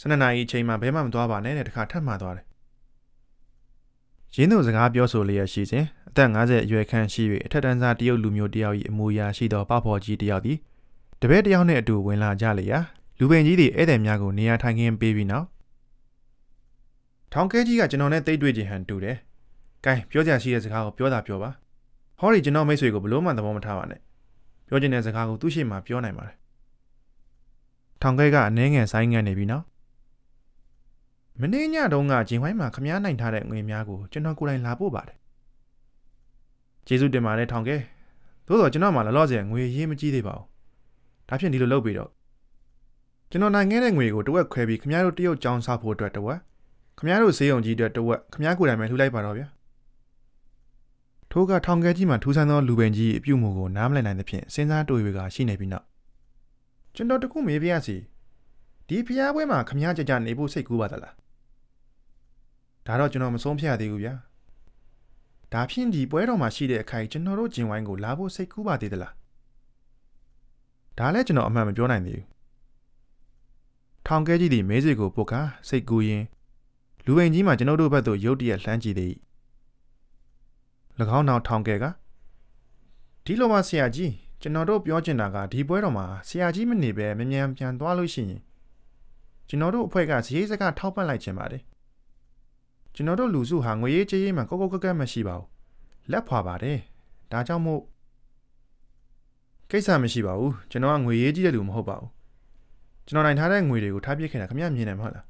12နာရီအချိန်မှဘဲမှမသွားပါနဲ့တဲ့တခါထပ်မှသွားတယ်ရင်းသူစကားပြောဆိုလျက်ရှိစဉ်အသက်50အရွယ်ခန့်ရှိ၍အထက်တန်းစားတရုတ်လူမျိုးတယောက်၏အမူအရာရှိသောပဖော်ကြီးတယောက်သည်တပည့်တယောက်နှင့်အတူဝင်လာကြလေရာလူပင်ကြီးသည်ဧည့်သည်များကိုနေရာထိုင်ခင်းပေးပြီးနောက်ထောင်ကဲကြီးကကျွန်တော်နဲ့တိတ်တွေ့ခြင်းဟန်တူတယ်။ကဲပြောကြရှိတဲ့စကားကိုပြောတာပြောပါ။ဟောဒီကျွန်တော်မိတ်ဆွေကိုဘလို့မှသဘောမထားပါနဲ့။ပြောချင်တဲ့စကားကိုသူ့ရှေ့မှာပြောနိုင်ပါတယ်။ထောင်ကဲကအနှဲငယ်ဆိုင်ငံ့နေပြီနော်။ မင်းညတုန်းကဂျင်ဝိုင်းမှာခမားနိုင်ထားတဲ့ငွေများကိုကျွန်တော်ကိုယ်တိုင်လာပို့ပါတယ်။ကျေးဇူးတင်ပါတယ်ထောင်ကဲ။သို့တော့ကျွန်တော်မှလောလောဆယ်ငွေရေးမကြီးသေးပါဘူး။ဒါဖြင့်ဒီလိုလုပ်ပြီးတော့ကျွန်တော်နိုင်ခဲ့တဲ့ငွေကိုတဝက်ခွဲပြီးခမားတို့တရုတ်ကြောင်းဆောက်ဖို့အတွက်တဝက်ခမားတို့ဈေးရုံကြီးအတွက်တဝက်ခမားကိုယ်တိုင်ပဲလှူလိုက်ပါတော့ဗျာထိုးကထောင်ကဲကြီးမှာထူးဆန်းသောလူပင်ကြီးအပြုတ်မှုကိုနားမလည်နိုင်သဖြင့်စဉ်းစားတွေးတွေကရှိနေပြီနောက်ကျွန်တော်တခုမေးပြရစီ ဒီဖျားပွဲမှာခမားကြကြနေဖို့စိတ်ကူးပါသလားဒါတော့ကျွန်တော်မဆုံးဖြတ်ရသေးဘူးဗျာဒါဖြင့်ဒီပွဲတော်မှာရှိတဲ့အခိုက်ကျွန်တော်တို့ဂျင်ဝိုင်းကိုလာဖို့စိတ်ကူးပါသေးသလားဒါလည်းကျွန်တော်အမှန်မပြောနိုင်သေးဘူးထောင်ကဲကြီးသည်မဲစေကိုပုတ်ခါစိတ်ကူးရင်းလူဝင်ကြီးမှကျွန်ုပ်တို့ဘက်သို့ရုတ်တရက်လှမ်းကြည့်သည်၎င်းနောက်ထောင်ကဲကဒီလိုမှဆရာကြီးကျွန်တော်တို့ပြောချင်တာကဒီပွဲတော်မှာဆရာကြီးမနေပဲမြန်မြန်ပြန်သွားလို့ရှိရင် ကျွန်တော်တို့အဖွဲ့ကဈေးစကားထောက်ပံ့လိုက်ခြင်းပါတယ်ကျွန်တော်တို့လူစုဟာငွေရေးကြေးရေးမှကောက်ကောက်ကက်ကက်မရှိပါဘူးလက်ဖွာပါတယ်ဒါကြောင့်မို့ကိစ္စမရှိပါဘူးကျွန်တော်ကငွေရေးကြီးတဲ့လူမဟုတ်ပါဘူးကျွန်တော်နိုင်ထားတဲ့ငွေတွေကိုထားပြစ်ခဲ့တာခင်ဗျမြင်တယ်မဟုတ်လား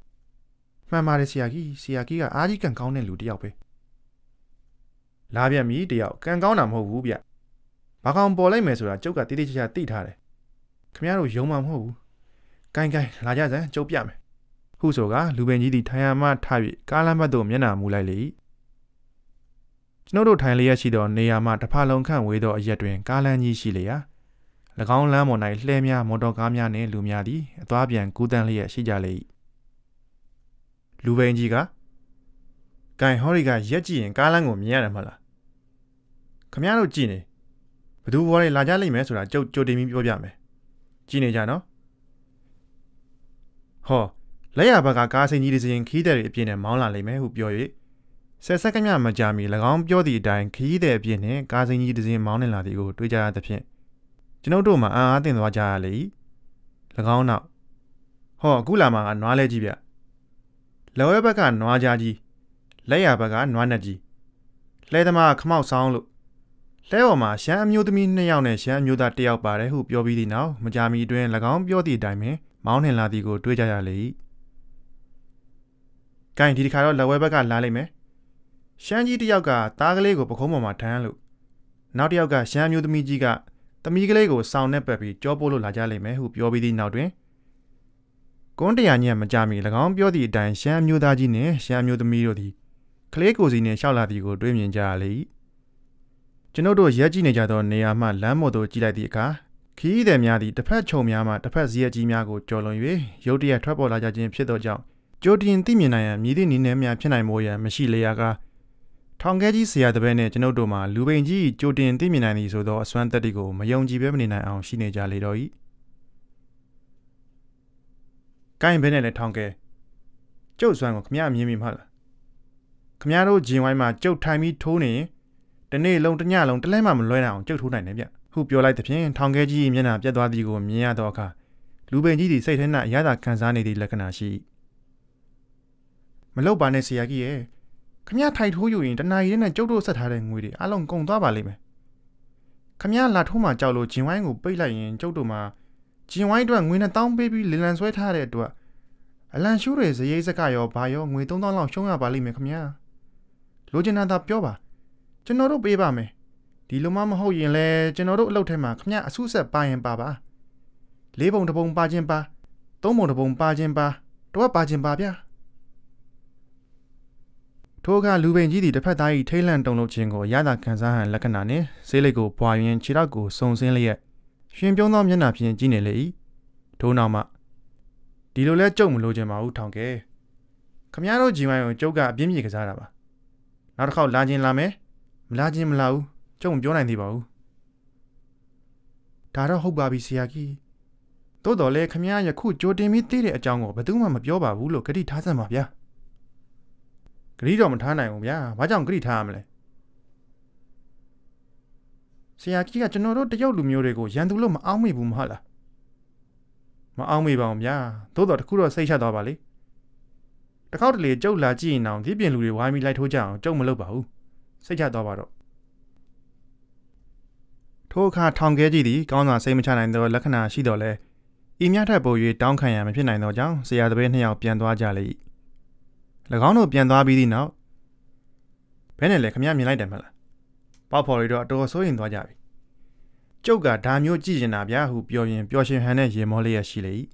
မှန်ပါတယ်ဆရာကြီးဆရာကြီးကအားကြီးကံကောင်းတဲ့လူတစ်ယောက်ပဲလာပြန်ပြီတယောက်ကံကောင်းတာမဟုတ်ဘူးဗျဘာကောင်ပေါ်လိုက်မယ်ဆိုတာကျုပ်ကတိတိကျကျသိထားတယ်ခင်ဗျားတို့ယုံမှာမဟုတ်ဘူး ကိုင်းကိုင်းလာကြစမ်းကျုပ်ပြမယ်ဟုဆိုကလူပင်ကြီးသည်ထိုင်ရမှထား၍ကားလမ်းဘက်သို့မျက်နှာမူလိုက်လေကျွန်ုပ်တို့ထိုင်လျက်ရှိသောနေရာမှတစ်ဖက်လုံးခန့်ဝေးသောအရက်တွင်ကားလမ်းကြီးရှိလျာ၎င်းလမ်းပေါ်၌လှဲများမော်တော်ကားများနှင့်လူများသည်အသွားပြန်ကူးတန်းလျက်ရှိကြလေ၏လူပိန်ကြီးကဂိုင်ဟော်ရီကရက်ကြည့်ရင်ကားလမ်းကိုမြင်ရတယ်မဟုတ်လားခမရတို့ကြည့်နေဘသူဘော်တွေလာကြလိမ့်မယ်ဆိုတာကြုတ်ကြိုတင်ပြီးပြောပြမယ်ကြည့်နေကြနော် ဟောလက်ရဘက်ကကားစိန်ကြီးတစ်စင်းခီးတဲ့တွေအပြည့်နဲ့မောင်းလာလိမ့်မယ်ဟုပြော၍ဆက်ဆက်ကမြမကြမီ၎င်းပြောသည့်အတိုင်းခီးတဲ့အပြည့်နဲ့ကားစိန်ကြီးတစ်စင်းမောင်းနေလာသည်ကိုတွေးကြရသဖြင့်ကျွန်ုပ်တို့မှအံ့အားသင့်သွားကြရလေ၏၎င်းနောက်ဟောအခုလာမှကနွားလဲကြီးဗျလက်ဝဲဘက်ကနွားကြားကြီးလက်ရဘက်ကနွားနက်ကြီးလှဲသမားခမောက်ဆောင်လို့လှဲပေါ်မှာရှမ်းအမျိုးသမီးနှစ်ယောက်နဲ့ရှမ်းအမျိုးသားတစ်ယောက်ပါတယ်ဟုပြောပြီးသည့်နောက်မကြာမီအတွင်း၎င်းပြောသည့်အတိုင်းပင် မောင်းနှင်လာသည်ကိုတွေးကြရလေ၏။ကိုင်းဒီတစ်ခါတော့လက်ဝဲဘက်ကလာလိုက်မယ်။ရှမ်းကြီးတစ်ယောက်ကသားကလေးကိုပခုံးပေါ်မှာထမ်းလို့နောက်တစ်ယောက်ကရှမ်းမျိုးသမီးကြီးကသမီးကလေးကိုစောင်းနဲ့ပက်ပြီးကြောပို့လို့လာကြလိမ့်မယ်ဟုပြောပြီးသည့်နောက်တွင်ကွန်းတရာညက်မကြမီ၎င်းပြောသည့်အတိုင်းရှမ်းမျိုးသားကြီးနှင့်ရှမ်းမျိုးသမီးတို့သည်ကလေးကိုစီနှင့်ရှောက်လာသည်ကိုတွေးမြင်ကြရလေ၏ကျွန်ုပ်တို့ရက်ကြည့်နေကြသောနေရာမှလမ်းပေါ်သို့ကြည့်လိုက်သည့်အခါ ခီးသည်များသည်တစ်ဖက်ခြုံများမှတစ်ဖက်ဇီးရကြီးများကိုကျော်လွန်၍ရုတ်တရက်ထွက်ပေါ်လာကြခြင်းဖြစ်သောကြောင့်ကြိုတင်သိမြင်နိုင်ရန်မြည်သည့်နည်းနဲ့များဖြစ်နိုင်မို့ရန်မရှိလျာကထောင်ခဲကြီးဆရာတပည့်နဲ့ကျွန်ုပ်တို့မှာလူပိန်ကြီးကြိုတင်သိမြင်နိုင်သည်ဆိုသောအစွမ်းတက်တီကိုမယုံကြည်ပဲမနေနိုင်အောင်ရှိနေကြလေတော့၏ကိုင်းဘဲနဲ့လည်းထောင်ခဲကျုပ်စွမ်းကိုခမရမြင်မိမှာလားခမရတို့ဂျင်ဝိုင်းမှာကျုပ်ထိုင်ပြီးထိုးနေရင်တနေ့လုံးတညလုံးတလဲမှမလွဲနိုင်အောင်ကျုပ်ထိုးနိုင်တယ်ဗျ ဟုပြောလိုက်တဲ့ဖြင့်ထောင်ခဲကြီးမျက်နှာပြတ်သွားသည်ကိုမြင်ရသောအခါလူပိန်ကြီးသည်စိတ်ထဲ၌အရသာခံစားနေသည့်လက္ခဏာရှိမလောက်ပါနဲ့ဆရာကြီးရဲ့ခမရထိုက်ထိုးယူရင်တနာရီနဲ့ကျုပ်တို့ဆက်ထားတဲ့ငွေတွေအလုံးကုန်သွားပါလိမ့်မယ်ခမရလာထိုးမှကြောက်လို့ဂျင်ဝိုင်းကိုပိတ်လိုက်ရင်ကျုပ်တို့မှာဂျင်ဝိုင်းအတွက်ငွေနဲ့တောင်းပေးပြီးလလန်ဆွဲထားတဲ့အတွက်အလန်ရှူးတွေဇရိတ်စကရောဘာရောငွေ3000လောက်ရှုံးရပါလိမ့်မယ်ခမရလိုချင်တာသာပြောပါကျွန်တော်တို့ပေးပါမယ် ဒီလိုမှမဟုတ်ရင်လဲကျွန်တော်တို့အလုပ်ထဲမှာခမရအဆုဆက်ပါရင်ပါပါလေးပုံတစ်ပုံပါခြင်းပါသုံးပုံတစ်ပုံပါခြင်းပါတော့ပါခြင်းပါဗျာထိုအခါလူပိန်ကြီးသည်တစ်ဖက်သား၏ထိတ်လန့်တုန်လှုပ်ခြင်းကိုရတာခံစားဟန်လက္ခဏာနှင့်ဆေးလိပ်ကိုပွာရင်းခြေထောက်ကိုစုံစင်းလျက်ရှင်ပြုံးသောမျက်နှာဖြင့်ကြည့်နေလေ၏ထို့နောက်မှဒီလိုလဲကြုံမလို့ခြင်းမဟုတ်ထောင်ကဲခမရတို့ဂျီဝိုင်းကိုကျုပ်ကအပြင်းပြေကစားတာပါနောက်တစ်ခေါက်လာခြင်းလာမယ်မလာခြင်းမလာဘူး ကျုံမပြောနိုင်သေးပါဘူးဒါတော့ဟုတ်ပါပြီဆရာကြီးတိုးတော်လဲခမရယခုကြိုတင်ပြီးသိတဲ့အကြောင်းကိုဘယ်သူမှမပြောပါဘူးလို့ကတိထားစမ်းပါဗျာဂတိတော်မထားနိုင်ဘူးဗျာဘာကြောင့်ဂတိထားရမလဲဆရာကြီးကကျွန်တော်တို့တရုတ်လူမျိုးတွေကိုရန်သူလို့မအောင်မိဘူးမဟုတ်လားမအောင်မိပါဘူးဗျာသို့တော်တခုတော့စိတ်ချသွားပါလေတစ်ခေါက်တလေကြုတ်လာကြည့်ရင်အောင်ဒီပြင်လူတွေဝိုင်းပြီးလိုက်ထိုးကြအောင်ကြုံမလုပ်ပါဘူးစိတ်ချသွားပါတော့ ထိုအခါထောင်ခဲကြည့်သည်ကောင်းစွာစိတ်မချနိုင်သောလက္ခဏာရှိတော်လဲဤမြတ်ထက်ပို၍တောင်းခံရမဖြစ်နိုင်သောကြောင့်ဆရာတပည့်နှစ်ယောက်ပြန်သွားကြလေ၏၎င်းတို့ပြန်သွားပြီးသည့်နောက်ဘယ်နဲ့လဲခမရမြင်လိုက်တယ်မလားပေါက်ဖော်ရီတော့အတော်စိုးရင်သွားကြပြီကျုပ်ကဒါမျိုးကြည့်ကျင်တာဗျာဟုပြောရင်ပျော်ရွှင်ဟန်နဲ့ရေမောလေးရရှိလေ၏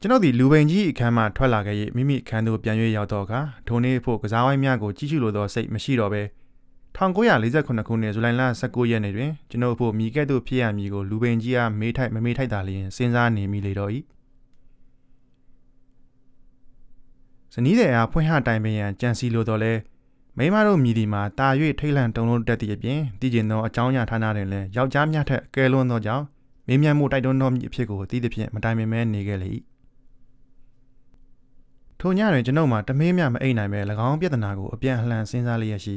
ကျွန်ုပ်ဒီလူပိန်ကြီးအခန်းမှထွက်လာခဲ့၍မိမိအခန်းသို့ပြန်၍ရောက်တော့အခါထိုနေ့ဖို့ကစားဝိုင်းများကိုကြီးစုလိုသောစိတ်မရှိတော့ဘဲ 1948ခုနှစ်ဇူလိုင်လ19ရက်နေ့တွင်ကျွန်ုပ်ဖို့မိကဲ့သို့ဖြစ်ရမည်ကိုလူပိန်ကြီးအားမေးထိုက်မမေးထိုက်တာလျင်စဉ်းစားနေမိလေတော့၏ဇနီးတဲ့အားဖွင့်ဟတိုင်ပင်ရန်ကြံစီလိုတော့လဲမိမတို့မြည်ဒီမှာတာ၍ထိတ်လန့်တုန်လုံးတက်သည့်အပြင်တည်ကျင်သောအကြောင်းအရာဌာနတွင်လည်းယောက်ျားများထက်ကဲလွန်းသောကြောင့်မင်းမြတ်မှုတိုက်တွန်းတော်မူအဖြစ်ကိုသိသဖြင့်မတိုင်ပင်မဲနေခဲ့လေ၏ထိုညတွင်ကျွန်ုပ်မှတမင်းမြမအိတ်နိုင်ပဲ၎င်းပြဿနာကိုအပြန်အလှန်စဉ်းစားလျက်ရှိ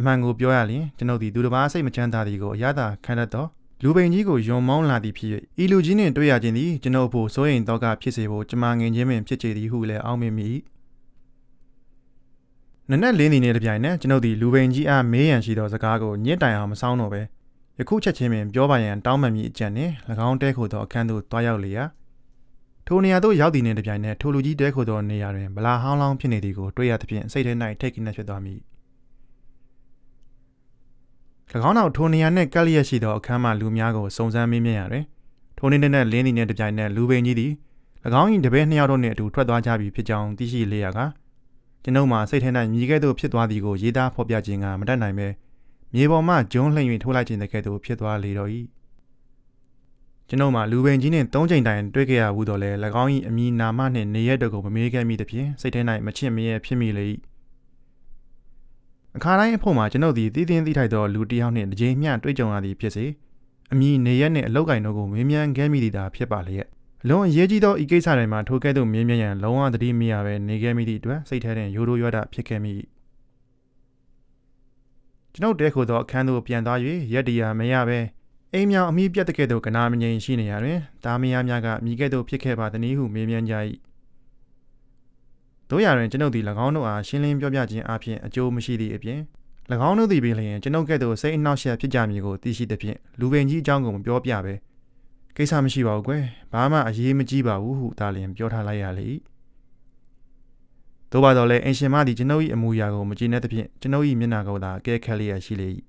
အမှန်ကိုပြောရရင်ကျွန်ုပ်သည်သူတစ်ပါးစိတ်မချမ်းသာသည်ကိုအရသာခံတတ်သောလူပိန်ကြီးကိုယုံမောင်းလာသည်ဖြစ်၍ဤလူကြီးနှင့်တွေ့ရခြင်းသည်ကျွန်ုပ်ဖို့စိုးရိမ်တော့ကဖြစ်စေဖို့ကြမငင်ချင်းပင်ဖြစ်ချေသည်ဟုလည်းအောက်မေ့မိနနက်လင်းသည်နှင့်တပြိုင်နက်ကျွန်ုပ်သည်လူပိန်ကြီးအားမေးရန်ရှိသောစကားကိုညစ်တိုင်အောင်မဆောင်တော့ပဲယခုချက်ချင်းပင်ပြောပါရန်တောင်းပန်မိအကြံနှင့်၎င်းတဲခိုသောအခန်းသို့တွားရောက်လေရာထိုနေရာသို့ရောက်သည်နှင့်တပြိုင်နက်ထိုလူကြီးတဲခိုသောနေရာတွင်ဗလာဟောင်းလောင်းဖြစ်နေသည်ကိုတွေ့ရသဖြင့်စိတ်ထဲ၌ထိတ်ကိနက်ဖြစ်သွားမိ၎ င်းနောက်ထိုနေရာနှင့်ကပ်လျက်ရှိသောအခန်းမှလူများကိုစုံစမ်းမေးမြန်းရတွင်ထိုနေ့နဲ့လင်းသည်နှင့်တပြိုင်နက်လူပိန်ကြီးသည်၎င်း၏တပည့်နှစ်ယောက်တို့နှင့်အတူထွက်သွားကြပြီဖြစ်ကြောင်းသိရှိလေရကကျွန်ုပ်မှစိတ်ထဲ၌မြည်ကဲ့သို့ဖြစ်သွားသည်ကိုရေးသားဖော်ပြခြင်းကမတတ်နိုင်ပဲမြေပေါ်မှဂျုံလှိမ့်၍ထိုးလိုက်ခြင်းတကဲ့သို့ဖြစ်သွားလေတော့၏ကျွန်ုပ်မှလူပိန်ကြီးနှင့်သုံးချိန်တိုင်တွေ့ကြရဘူးတော့လဲ၎င်း၏အမည်နာမနှင့်နေရက်တို့ကိုမမေးခဲ့မိသဖြင့်စိတ်ထဲ၌မချစ်မရဲဖြစ်မိလေ၏ အခါတိုင်းအဖို့မှာကျွန်ုပ်သည်တည်တင်းသိထိုက်သောလူတစ်ယောက်နှင့်တကြိမ်မျှတွေ့ကြုံရသည်ဖြစ်စေအမည်နေရက်နှင့်အလောက်ကင်တို့ကိုမေးမြန်းခဲ့မိသည်သာဖြစ်ပါလျက်အလွန်အရေးကြီးသောဤကိစ္စတွေမှာထိုကဲ့သို့မြင်းမြန်းရန်လုံးဝသတိမရဘဲနေခဲ့မိသည့်အတွက်စိတ်ထဲတွင်ရိုးရိုးရွာတာဖြစ်ခဲ့မိကျွန်ုပ်တဲခိုသောအခန်းသို့ပြန်သွား၍ရက်တရာမရဘဲအိမ်မြောင်အမိပြတ်တဲ့ကဲ့သို့ကနာမငြိမ်ရှိနေရတွင်တာမယားများကမိကဲ့သို့ဖြစ်ခဲ့ပါသည်နည်းဟုမေးမြန်းကြ၏ တို့ရတွင်ကျွန်ုပ်သည်၎င်းတို့အားရှင်းလင်းပြောပြခြင်းအပြင်အကျိုးမရှိသည့်အပြင်၎င်းတို့သည်ပင်လျင်ကျွန်ုပ်ကဲ့သို့စိတ်အနှောက်အယှက်ဖြစ်ကြမည်ကိုသိရှိသဖြင့်လူပင်ကြီးအကြောင်းကိုမပြောပြပဲကိစ္စမရှိပါဘူးကွယ်ဘာမှအရေးမကြီးပါဘူးဟုဒါလျင်ပြောထားလိုက်ရလေ၏သို့ပါတော့လည်းအင်ရှင်မသည်ကျွန်ုပ်၏အမူအရာကိုမကျေနပ်သဖြင့်ကျွန်ုပ်၏မျက်နှာကိုသာအကဲခတ်လျက်ရှိလေ၏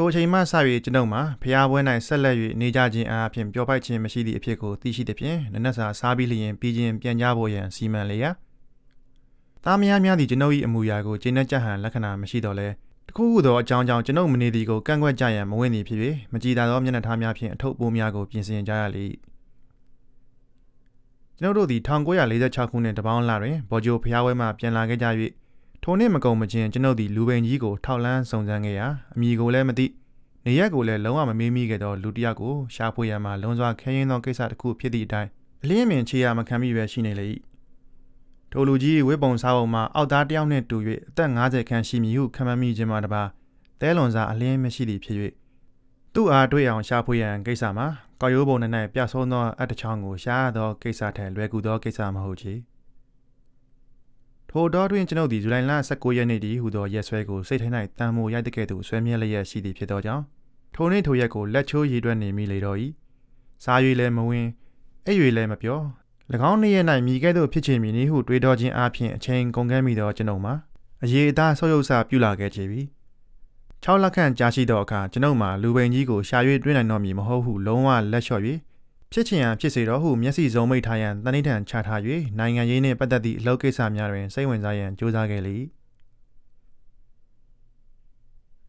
ထိုအချိန်မှစ၍ကျွန်ုပ်မှာဖျားပွဲ၌ဆက်လက်၍နေကြခြင်းအားဖြင့်ပျော်ပိုက်ခြင်းမရှိသည့်အဖြစ်ကိုသိရှိသဖြင့်နနက်စာစားပြီးလျင်ပြီးခြင်းပြန်ကြဖို့ရန်စီမံလျက်သားမယားများသည်ကျွန်ုပ်၏အမူအရာကိုကျေနပ်ကြဟန်လက္ခဏာမရှိတော့လဲတခုခုသောအကြောင်းကြောင့်ကျွန်ုပ်မနေသည်ကိုကန့်ကွက်ကြရန်မဝင်သည်ဖြစ်၍မကြည်သာသောမျက်နှာထားများဖြင့်အထုပ်ပိုးများကိုပြင်ဆင်ကြရလေကျွန်ုပ်တို့သည်1946ခုနှစ်တပေါင်းလတွင်ဘော်ဂျိုဖျားဝဲမှပြန်လာခဲ့ကြ၍ ထိုနှစ်မကုန်မချင်းကျွန်ုပ်သည်လူပိန်ကြီးကိုထောက်လန်းစုံစမ်းခဲ့ရာအမည်ကိုလည်းမသိနေရက်ကိုလည်းလုံးဝမမေးမိခဲ့သောလူတစ်ယောက်ကိုရှာဖွေရန်မှာလွန်စွာခဲယဉ်သောကိစ္စတစ်ခုဖြစ်သည့်အတိုင်းအလင်းအမြင်ခြေရမခံမိပဲရှိနေလေ၏ထိုလူကြီးဝိပုံစားပုံမှာအောက်သားတစ်ယောက်နှင့်တူ၍အသက်50ခန့်ရှိမည်ဟုခံမှန်းမိခြင်းမှာတပါတဲလွန်စာအလင်းမရှိသည်ဖြစ်၍သူ့အားတွေ့အောင်ရှာဖွေရန်ကိစ္စမှာကော်ရိုးပုံနဲ့ပြဆိုးသောအတချောင်းကိုရှားသောကိစ္စထက်လွယ်ကူသောကိစ္စမဟုတ်ချေ ထိုတော့တွင်ကျွန်ုပ်သည်ဇူလိုင်လ19ရက်နေ့တည်းဟူသောရက်စွဲကိုစိတ်ထဲ၌တန်မိုးရိုက်တဲ့ကဲ့သို့ဆွဲမြဲလျက်ရှိသည်ဖြစ်သောကြောင့်ထိုနေ့ထိုရက်ကိုလက်ချိုးရည်တွက်နေမိလေတော့၏စား၍လည်းမဝင်အဲ့၍လည်းမပြော၎င်းနေ့ရက်၌မိကဲ့သို့ဖြစ်ချင်မည်နည်းဟုတွေးတောခြင်းအပြင်အချိန်ကုန်ခဲ့မိသောကျွန်ုပ်မှာအရေးအသားဆုပ်ယုပ်စာပြုလာခဲ့ချေပြီ6လက်ခန့်ကြာရှိသောအခါကျွန်ုပ်မှာလူပိန်ကြီးကိုရှာ၍တွေးနိုင်တော်မည်မဟုတ်ဟုလုံးဝလက်လျှော့၍ ဖြစ်ချင်ရန်ဖြစ်စေတော့ဟုမျက်စိစုံမိတ်ထားရန်တဏိဌံချထား၍နိုင်ငံရေးနှင့်ပတ်သက်သည့်အလုပ်ကိစ္စများတွင်စိတ်ဝင်စားရန်ကြိုးစားခဲ့လေ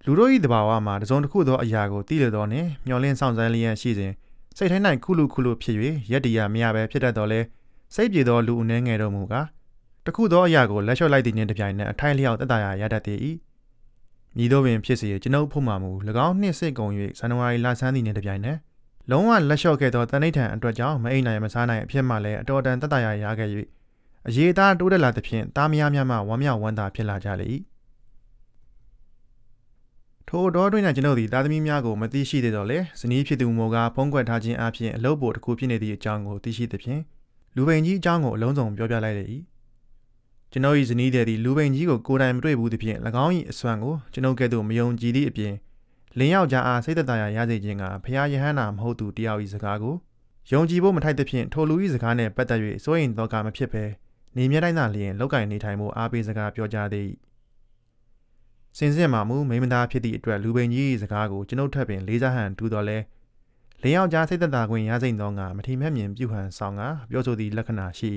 လူတို့၏တဘာဝမှာတစုံတစ်ခုသောအရာကိုသိလသောနှင့်မျောလင်းဆောင်ဆိုင်လျက်ရှိစဉ်စိတ်ထဲ၌ခုလူခုလူဖြစ်၍ရက်တရာမရပဲဖြစ်တတ်တော်လဲစိတ်ပြေသောလူအနှဲငယ်တို့မူကားတခုသောအရာကိုလက်လျှော့လိုက်သည့်နှင့်တပြိုင်နက်အထိုက်လျောက်တက်တာရရတတ်သည်၏မြည်သောပင်ဖြစ်စေကျွန်ုပ်ဖို့မှမူ၎င်းနှင့်စိတ်ကုန်၍ဇန်နဝါရီလဆန်းသည့်နှင့်တပြိုင်နက် လုံးဝလက်လျှော့ခဲ့သောတဏိဋ္ဌံအတွက်ကြောင့်မအိမ်နိုင်မစားနိုင်အဖြစ်မှလည်းအတော်တန်တက်တရာရခဲ့၍အရေးသားတိုးတက်လာသဖြင့်တားမယားများမှဝမ်းမြောက်ဝမ်းသာဖြစ်လာကြလေ၏ထိုတော်တွင်၌ကျွန်ုပ်သည်သားသမီးများကိုမသိရှိသေးတော့လေဇနီးဖြစ်သူမိုကဖုံးကွက်ထားခြင်းအပြင်အလုပ်ပိုတစ်ခုဖြစ်နေသည့်အကြောင်းကိုသိရှိသဖြင့်လူပိန်ကြီးအကြောင်းကိုအလုံးစုံပြောပြလိုက်လေ၏ကျွန်ုပ်၏ဇနီးတဲ့သည်လူပိန်ကြီးကိုကိုယ်တိုင်မတွေ့ဘူးသဖြင့်၎င်း၏အစွမ်းကိုကျွန်ုပ်ကဲ့သို့မယုံကြည်သည့်အပြင် လင်းယောက်ျားအားစိတ်သက်သာရာရစေခြင်းကဖျားယဟန္တာမဟုတ်သူတယောက်၏စကားကိုယုံကြည်ဖို့မထိုက်သဖြင့်ထိုလူ၏စကားနှင့်ပတ်သက်၍စိုးရိမ်တော့ကမဖြစ်ဘဲနေမြဲတိုင်းသာလျင်လောက်ကင်နေထိုင်မှုအားပေးစကားပြောကြားသည်စင်စစ်မှမူမိမသားဖြစ်သည့်အတွက်လူပိန်ကြီး၏စကားကိုကျွန်ုပ်ထပ်ပင်လေးစားဟန်တူတော်လဲလင်းယောက်ျားစိတ်သက်သာခွင့်ရစိမ့်သောငါမထီမဲ့မြင်ပြုဟန်ဆောင်ကပြောဆိုသည့်လက္ခဏာရှိ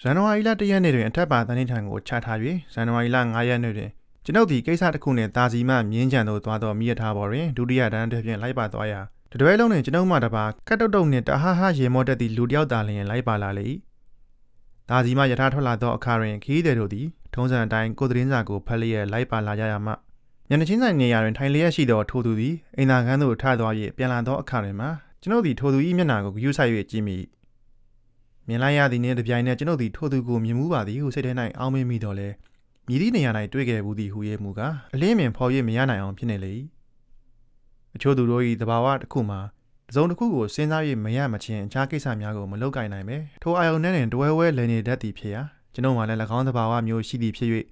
ဇန်နဝါရီလ1ရက်နေ့တွင်အထက်ပါတန်းထန်ကိုချထား၍ဇန်နဝါရီလ9ရက်နေ့တွင် ကျွန်ုပ်ဒီကိစ္စတစ်ခုနှင့်တာစီမမြင်းကြံသို့သွားသောမိရထားပေါ်တွင်ဒုတိယတန်းတစ်ဖြင့်လိုက်ပါသွားရာတတွဲလုံးနှင့်ကျွန်ုပ်မှတပါကတ်တုတ်တုတ်နှင့်တဟဟရေမောတက်သည့်လူတယောက်သာလျင်လိုက်ပါလာလေ၏ဒါစီမယထာထွက်လာသောအခါတွင်ခီးသည်တို့သည်ထုံးစံအတိုင်းကိုယ်သတင်းစာကိုဖတ်လျက်လိုက်ပါလာကြရမှညနေချင်းဆိုင်နေရာတွင်ထိုင်လျက်ရှိသောထိုသူသည်အိမ်သာခန်းသို့ထသွား၍ပြန်လာသောအခါတွင်မှကျွန်ုပ်သည်ထိုသူ၏မျက်နှာကိုဂရုစိုက်၍ကြည့်မိမြင်လိုက်ရသည်နှင့်တပြိုင်နက်ကျွန်ုပ်သည်ထိုသူကိုမြင်မှုပါသည်ဟုစိတ်ထဲ၌အောင်းမေးမိတော့လဲ မြည်သည့်နေရာ၌တွေ့ခဲ့ဘူးသည်ဟုရဲ့မူကားအလင်းမြင်ဖော်၍မရနိုင်အောင်ဖြစ်နေလေ၏အချို့သူတို့၏သဘာဝတစ်ခုမှာတစုံတစ်ခုကိုစဉ်းစား၍မရမချင်းအခြားကိစ္စများကိုမလုပ်ကင်နိုင်ပဲထိုအာယုန်နဲ့တွဲဝဲလည်နေတတ်သည်ဖြစ်ရာကျွန်ုပ်မှလည်း၎င်းသဘာဝမျိုးရှိသည်ဖြစ်၍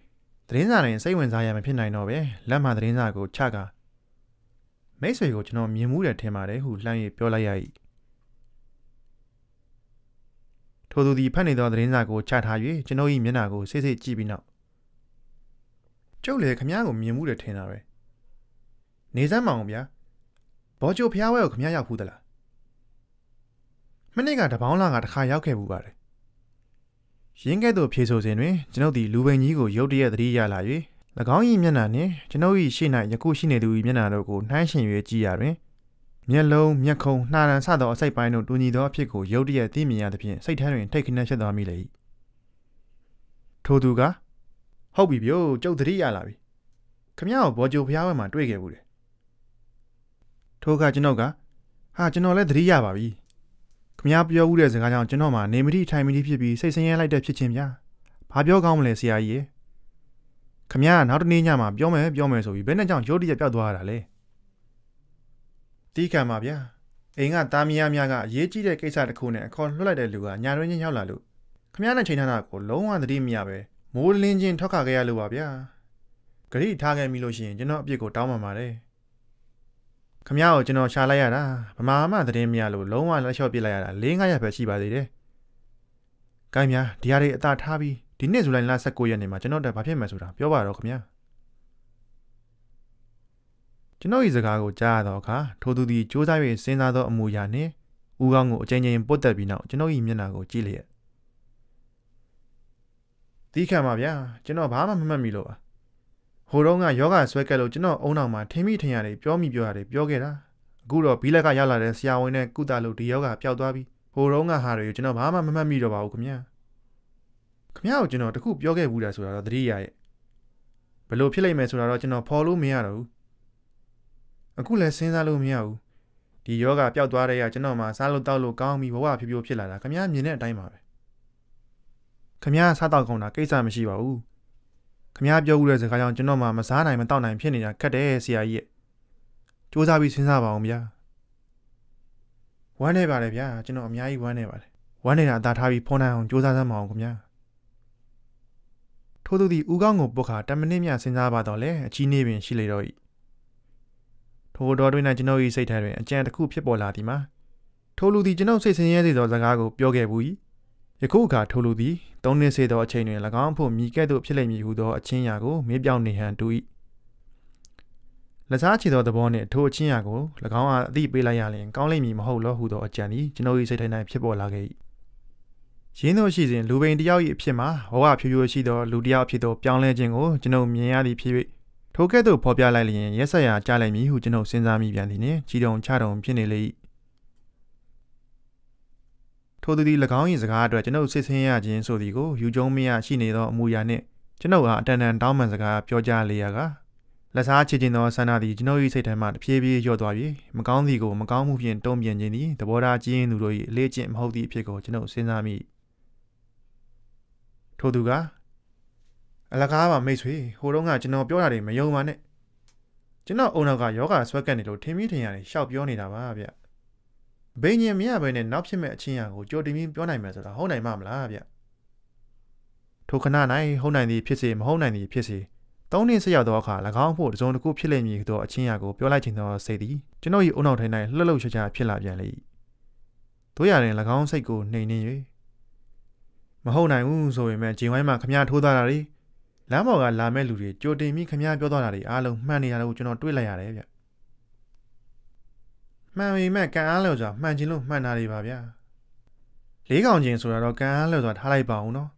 သတင်းစာတွင်စိတ်ဝင်စားရမဖြစ်နိုင်တော့ပဲလက်မှသတင်းစာကိုချကာမိတ်ဆွေကိုကျွန်တော်မြင်မှုတယ်ထင်ပါတယ်ဟုလှမ်း၍ပြောလိုက်ရ၏ထိုသူသည်ဖတ်နေသောသတင်းစာကိုချထား၍ကျွန်ုပ်၏မျက်နှာကိုစိတ်စိတ်ကြည့်ပြီးနောက် ကျုပ်လည်းခမည်းကိုမြင်မှုတယ်ထင်တာပဲနေစမ်းမအောင်ဗျာဘောချိုဖျားဝဲကိုခမည်းရောက်ဖူးသလားမနေ့ကတပေါင်းလာကတခါရောက်ခဲ့ဘူးပါတယ်ရင်းကဲ့သို့ဖြေဆိုစဉ်တွင်ကျွန်ုပ်သည်လူပိန်ကြီးကိုရုတ်တရက်သတိရလာ၍၎င်း၏မျက်နှာနှင့်ကျွန်ုပ်၏ရှေ့၌ယခုရှိနေသူ၏မျက်နှာတို့ကိုနှိုင်းယှဉ်၍ကြည့်ရတွင်မျက်လုံးမျက်ခုံးနှာရန်စသောအစိတ်ပိုင်းတို့တူညီသောအဖြစ်ကိုရုတ်တရက်သိမြင်ရသဖြင့်စိတ်ထဲတွင်ထိတ်ခနဲဖြစ်သွားမိလေ၏ထိုသူက ဟုတ်ပြီဗျို့ကျုပ်သတိရလာပြီခမရကိုဘောဂျိုဖျားဝဲမှာတွေ့ခဲ့ဘူးတယ်ထိုကကျွန်ုပ်ကဟာကျွန်တော်လည်းသတိရပါပြီခမရပြောဦးတဲ့စကားကြောင့်ကျွန်တော်မှနေမတိထိုင်မတိဖြစ်ပြီးစိတ်ဆင်းရဲလိုက်တဲ့ဖြစ်ချင်းဗျာဘာပြောကောင်းမလဲဆရာကြီးရေခမရကနောက်တနေ့ညမှာပြောမယ်ပြောမယ်ဆိုပြီးဘယ်နဲ့ကြောင့်ရုတ်တရက်ပျောက်သွားတာလဲတီးခံပါဗျာအိမ်ကသားမယားများကအရေးကြီးတဲ့ကိစ္စတစ်ခုနဲ့အခေါ်လွှတ်လိုက်တဲ့လူကညာရင်းချင်းရောက်လာလို့ခမရနဲ့ချိန်ထားတာကိုလုံးဝသတိမရပဲ မိုးလင်းချင်းထောက်ခါခဲ့ရလို့ပါဗျာဂရိထားခဲ့ပြီလို့ရှိရင်ကျွန်တော်အပြစ်ကိုတောင်းပန်ပါတယ်ခမရကိုကျွန်တော်ရှာလိုက်ရတာဗမာမှသတင်းမရလို့လုံးဝလက်လျှော့ပြစ်လိုက်ရတာ၄၅ရက်ပဲရှိပါသေးတယ်။ကိုင်းများဒီဟာတွေအသာထားပြီးဒီနေ့ဇူလိုင်လ19ရက်နေ့မှာကျွန်တော်တက်ဘာဖြစ်မယ်ဆိုတာပြောပါတော့ခမရကျွန်တော်ဤစကားကိုကြားရတော့အခါထိုသူသည်စူးစမ်း၍စဉ်းစားသောအမူအရာနှင့်ဦးခေါင်းကိုအချိန်ချင်းပုတ်တက်ပြီးနောက်ကျွန်တော်ဤမျက်နှာကိုကြည့်လျက် တီးခံပါဗျာကျွန်တော်ဘာမှမမှတ်မိလို့ပါဟိုတော့ကယောဂဆွဲကက်လို့ကျွန်တော်အုံနောက်မှာထင်းမိထင်ရတယ်ပြောမိပြောရတယ်ပြောခဲ့တာအခုတော့ဘီလက်ကရောက်လာတဲ့ဆရာဝန်နဲ့ကုသလို့ဒီယောဂပျောက်သွားပြီဟိုတော့ကဟာတွေကိုကျွန်တော်ဘာမှမမှတ်မိတော့ပါဘူးခင်ဗျာခင်ဗျားကိုကျွန်တော်တခုပြောခဲ့ဘူးတာဆိုတာတော့သတိရရဲ့ဘလို့ဖြစ်လိမ့်မယ်ဆိုတာတော့ကျွန်တော်ဖော်လို့မရတော့ဘူးအခုလည်းစဉ်းစားလို့မရဘူးဒီယောဂပျောက်သွားတဲ့ကကျွန်တော်မှစားလို့တောက်လို့ကောင်းပြီးဘဝဖြိုးဖြိုးဖြစ်လာတာခင်ဗျားမြင်တဲ့အတိုင်းပါပဲ ခမည်းစားတော့ကောင်းတာကိစ္စမရှိပါဘူးခမည်းပြောဦးတဲ့စကားကြောင့်ကျွန်တော်မှမစားနိုင်မတောက်နိုင်ဖြစ်နေတာခက်တယ်ဆရာကြီးရဲ့စူးစမ်းပြီးစဉ်းစားပါအောင်ဗျာဝမ်းနေပါတယ်ဗျာကျွန်တော်အများကြီးဝမ်းနေပါတယ်ဝမ်းနေတာအသာထားပြီးဖုန်းနိုင်အောင်စူးစမ်းစမ်းမအောင်ခင်ဗျာထို့သူသည်ဦးကောင်းကိုပုတ်ခါ10မိနစ်မြစဉ်းစားပါတော့လေအချီးနေပင်ရှိလေတော့၏ထိုတော်တွင်၌ကျွန်ုပ်၏စိတ်ထဲတွင်အကြံတစ်ခုဖြစ်ပေါ်လာသည်မှာထိုလူသည်ကျွန်ုပ်စိတ်ဆင်းရဲစေသောစကားကိုပြောခဲ့ဘူး၏ ယခုအခါထိုလူသည်သုံးနှစ်စေသောအချိန်တွင်၎င်းဖို့မြည်ကဲ့သို့ဖြစ်လိမ့်မည်ဟုသောအချင်းရာကိုမေးပြောင်းနေဟန်တူ၏လက်စားချေသောသဘောနှင့်ထိုအချင်းရာကို၎င်းအားအသိပေးလိုက်ရလျင်ကောင်းလိမ့်မည်မဟုတ်လောဟုသောအကြံသည်ကျွန်ုပ်၏စိတ်ထဲ၌ဖြစ်ပေါ်လာခဲ့၏ရင်းသောရှိစဉ်လူပိန်တယောက်၏အဖြစ်မှာဘဝဖြူဖြူရှိသောလူတယောက်အဖြစ်သို့ပြောင်းလဲခြင်းကိုကျွန်ုပ်မြင်ရသည်ဖြစ်၍ထိုကဲ့သို့ဖော်ပြလိုက်လျင်ရက်ဆက်ရာကြားလိုက်မည်ဟုကျွန်ုပ်စဉ်းစားမိပြန်သည်နှင့်ကြီးတုံချတုံဖြစ်နေလေ၏ ထိုသူသည်၎င်း၏စကားအတွက်ကျွန်ုပ်စစ်ဆင်းရခြင်းဆိုသည်ကိုယူကျုံမရရှိနေသောအမူအရာနှင့်ကျွန်ုပ်အားအတန်တန်တောင်းပန်စကားပြောကြားလေရာကလက်စားချေခြင်းသောဆန္ဒသည်ကျွန်ုပ်၏စိတ်ထဲမှတဖြည်းဖြည်းလျော့သွားပြီးမကောင်းသည်ကိုမကောင်းမှုဖြင့်တုံ့ပြန်ခြင်းသည်သဘောထားကြီးရင်သူတို့၏အလေးကျင့်မဟုတ်သည့်အဖြစ်ကိုကျွန်ုပ်စဉ်းစားမိထို့သူကအလကားပါမိတ်ဆွေဟိုတုန်းကကျွန်တော်ပြောတာတွေမယုံပါနဲ့ကျွန်တော်အုံနောက်ကယောဂဆွဲကပ်နေလို့ထင်မိထင်ရတယ်ရှောက်ပြောနေတာပါဗျ ဘိညာဉ်မရဘဲနဲ့နောက်ဖြစ်မဲ့အချင်းရာကိုကြိုတင်ပြီးပြောနိုင်မယ်ဆိုတာဟုတ်နိုင်မှာမလားဗျထိုခဏ၌ဟုတ်နိုင်သည်ဖြစ်စေမဟုတ်နိုင်သည်ဖြစ်စေသုံးနှစ်ဆက်ရောက်သောအခါ၎င်းဖို့တစုံတစ်ခုဖြစ်လိမ့်မည်သောအချင်းရာကိုပြောလိုက်ခြင်းသောစိတ်သည်ကျွန်ုပ်၏အုံနောက်ထိုင်၌လှုပ်လှုပ်ရှားရှားဖြစ်လာပြန်လေ၏တို့ရရင်၎င်းစိတ်ကိုနှိမ်နှင်း၍မဟုတ်နိုင်ဘူးဆိုပေမဲ့ဂျင်ဝိုင်းမှာခမရထိုးသွားတာတွေလမ်းပေါ်ကလာမဲ့လူတွေကြိုတင်ပြီးခမရပြောသွားတာတွေအားလုံးမှန်နေတာကိုကျွန်တော်တွေ့လိုက်ရတယ်ဗျ မှန်ပေမဲ့ကံအားလျော်စွာမှန်ခြင်းလို့မှန်တာတွေပါဗျာလေးကောင်ချင်းဆိုတာတော့ကံအားလျော်စွာထားလိုက်ပါအောင်နော်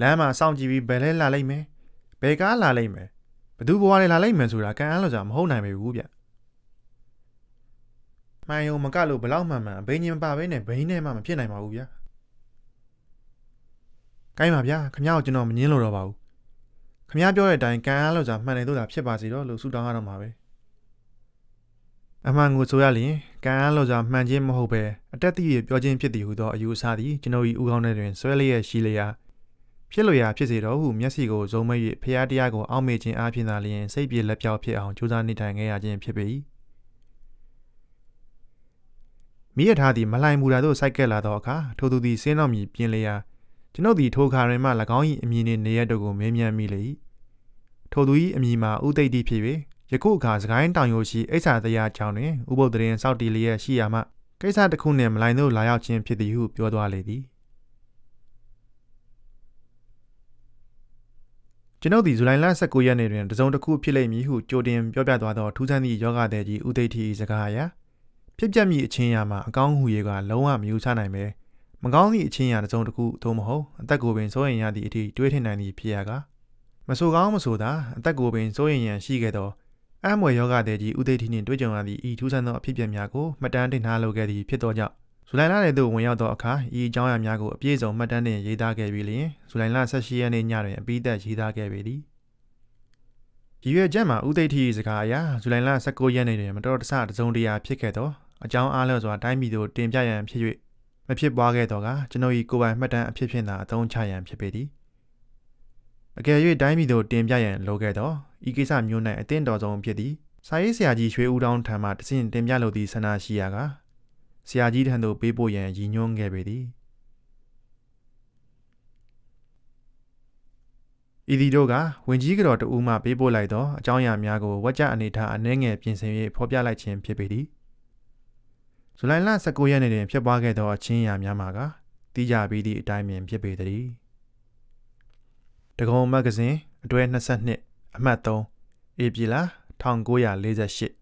လမ်းမှာစောင့်ကြည့်ပြီးဘယ်လဲလာလိုက်မယ်ဘယ်ကားလာလိုက်မယ်ဘသူဘွားတွေလာလိုက်မယ်ဆိုတာကံအားလျော်စွာမဟုတ်နိုင်ပေဘူးဗျမှန်ယုံမကလို့ဘလောက်မှန်မှန်ဘိန်းချင်းမပါဘဲနဲ့ဘိန်းနဲ့မှမဖြစ်နိုင်ပါဘူးဗျာကိုင်းပါဗျာခမရကိုကျွန်တော်မငင်းလို့တော့ပါဘူးခမရပြောတဲ့အတိုင်းကံအားလျော်စွာမှန်တယ်လို့သာဖြစ်ပါစေတော့လို့ဆုတောင်းရတော့မှာပဲ အမှန်ကိုဆိုရလျင်ကံအားလျော်စွာမှန်ခြင်းမဟုတ်ပဲအတက်တည်းပြောခြင်းဖြစ်သည်ဟုသောအယူအဆသည်ကျွန်ုပ်၏ဥကောင်းထဲတွင်ဆွဲလျက်ရှိလျာဖြစ်လို့ရာဖြစ်စေတော့ဟုမျက်စိကိုဇုံမဲ့၍ဖျားတရားကိုအောက်မေ့ခြင်းအပြင်သာလျင်စိတ်ပြေလက်ပြောက်ဖြစ်အောင်ကြိုးစားနေထိုင်ခဲ့ရခြင်းဖြစ်ပေ၏မိရထားသည်မလှိုင်မူတာသို့စိုက်ကက်လာသောအခါထိုသူသည်စင်းတော်မီပြင်းလျာကျွန်ုပ်သည်ထိုခါတွင်မှ၎င်း၏အမည်နှင့်နေရတို့ကိုမေးမြန်းမိလေ၏ထိုသူ၏အမည်မှာဥသိတိဖြစ်၍ ယခုအခါစကိုင်းတောင်ရိုရှိအိဆာတရားချောင်းတွင်ဥပုပ်တရင်စောက်တီလျက်ရှိရာမှကိစ္စတစ်ခုနှင့်မလိုင်သို့လာရောက်ခြင်းဖြစ်သည်ဟုပြောသွားလေသည်ကျွန်ုပ်သည်ဇူလိုင်လ19ရက်နေ့တွင်တစုံတစ်ခုဖြစ်လိမ့်မည်ဟုကြိုတင်ပြောပြသွားသောထူးဆန်းသည့်ယောဂတဲ့ကြီးဦးသိဋ္ဌိစကားအရာဖြစ်ပျက်မိအချင်းရာမှာအကောင်းဟုရေကလုံးဝမယူဆနိုင်ပဲမကောင်းသည့်အချင်းရာတစုံတစ်ခုသို့မဟုတ်အသက်ကိုပင်စိုးရင်ရသည့်အထိတွေးထင်နိုင်သည့်ဖြစ်ရာကမဆိုကောင်းမဆိုသာအသက်ကိုပင်စိုးရင်ရန်ရှိခဲ့သော အမွေယောဂတဲ့ကြီးဦးသိဋ္ဌိနှင့်တွေ့ကြုံရသည့်ဤထူးဆန်းသောအဖြစ်အပျက်များကိုမှတ်တမ်းတင်ထားလိုခဲ့သည်ဖြစ်သောကြောင့်ဇူလိုင်လထဲသို့ဝင်ရောက်သောအခါဤအကြောင်းအရာများကိုအပြည့်စုံမှတ်တမ်းတင်ရေးသားခဲ့ပြီးလျှင်ဇူလိုင်လ18ရက်နေ့ညတွင်အပြီးသက်ရေးသားခဲ့ပေသည်ရည်ရွယ်ချက်မှာဦးသိဋ္ဌိစကားအရဇူလိုင်လ19ရက်နေ့တွင်မတော်တဆတစုံတရာဖြစ်ခဲ့သောအကြောင်းအားလျော်စွာတိုင်းပြည်သို့တင်ပြရန်ဖြစ်၍မဖြစ်ပွားခဲ့တော့ကကျွန်ုပ်၏ကိုယ်ပိုင်မှတ်တမ်းအဖြစ်ဖြင့်သာအသုံးချရန်ဖြစ်ပေသည်အကယ်၍တိုင်းပြည်သို့တင်ပြရန်လိုခဲ့သော ဤကိစ္စမျိုး၌အသင့်တော်ဆုံးဖြစ်သည်စာရေးဆရာကြီးရွှေဦးတောင်းထံမှတစဉ်တင်ပြလိုသည့်ဆန္ဒရှိရာကဆရာကြီးထံသို့ပေးပို့ရန်ရည်ညွှန်းခဲ့ပေသည်ဤသည်တို့ကဝင်ကြီးကတော်တဦးမှပေးပို့လိုက်သောအကြောင်းအရာများကိုဝက်ကြအနေထားအနှဲငယ်ပြင်ဆင်၍ဖော်ပြလိုက်ခြင်းဖြစ်ပေသည်ဇူလိုင်လ19ရက်နေ့တွင်ဖြစ်ပွားခဲ့သောအချင်းအရာများမှာကတိကျပြီးသည့်အတိုင်းပင်ဖြစ်ပေသည်တကုံမဂ္ဂဇင်းအတွဲ22 အမှတ်3ဧပြီလ1948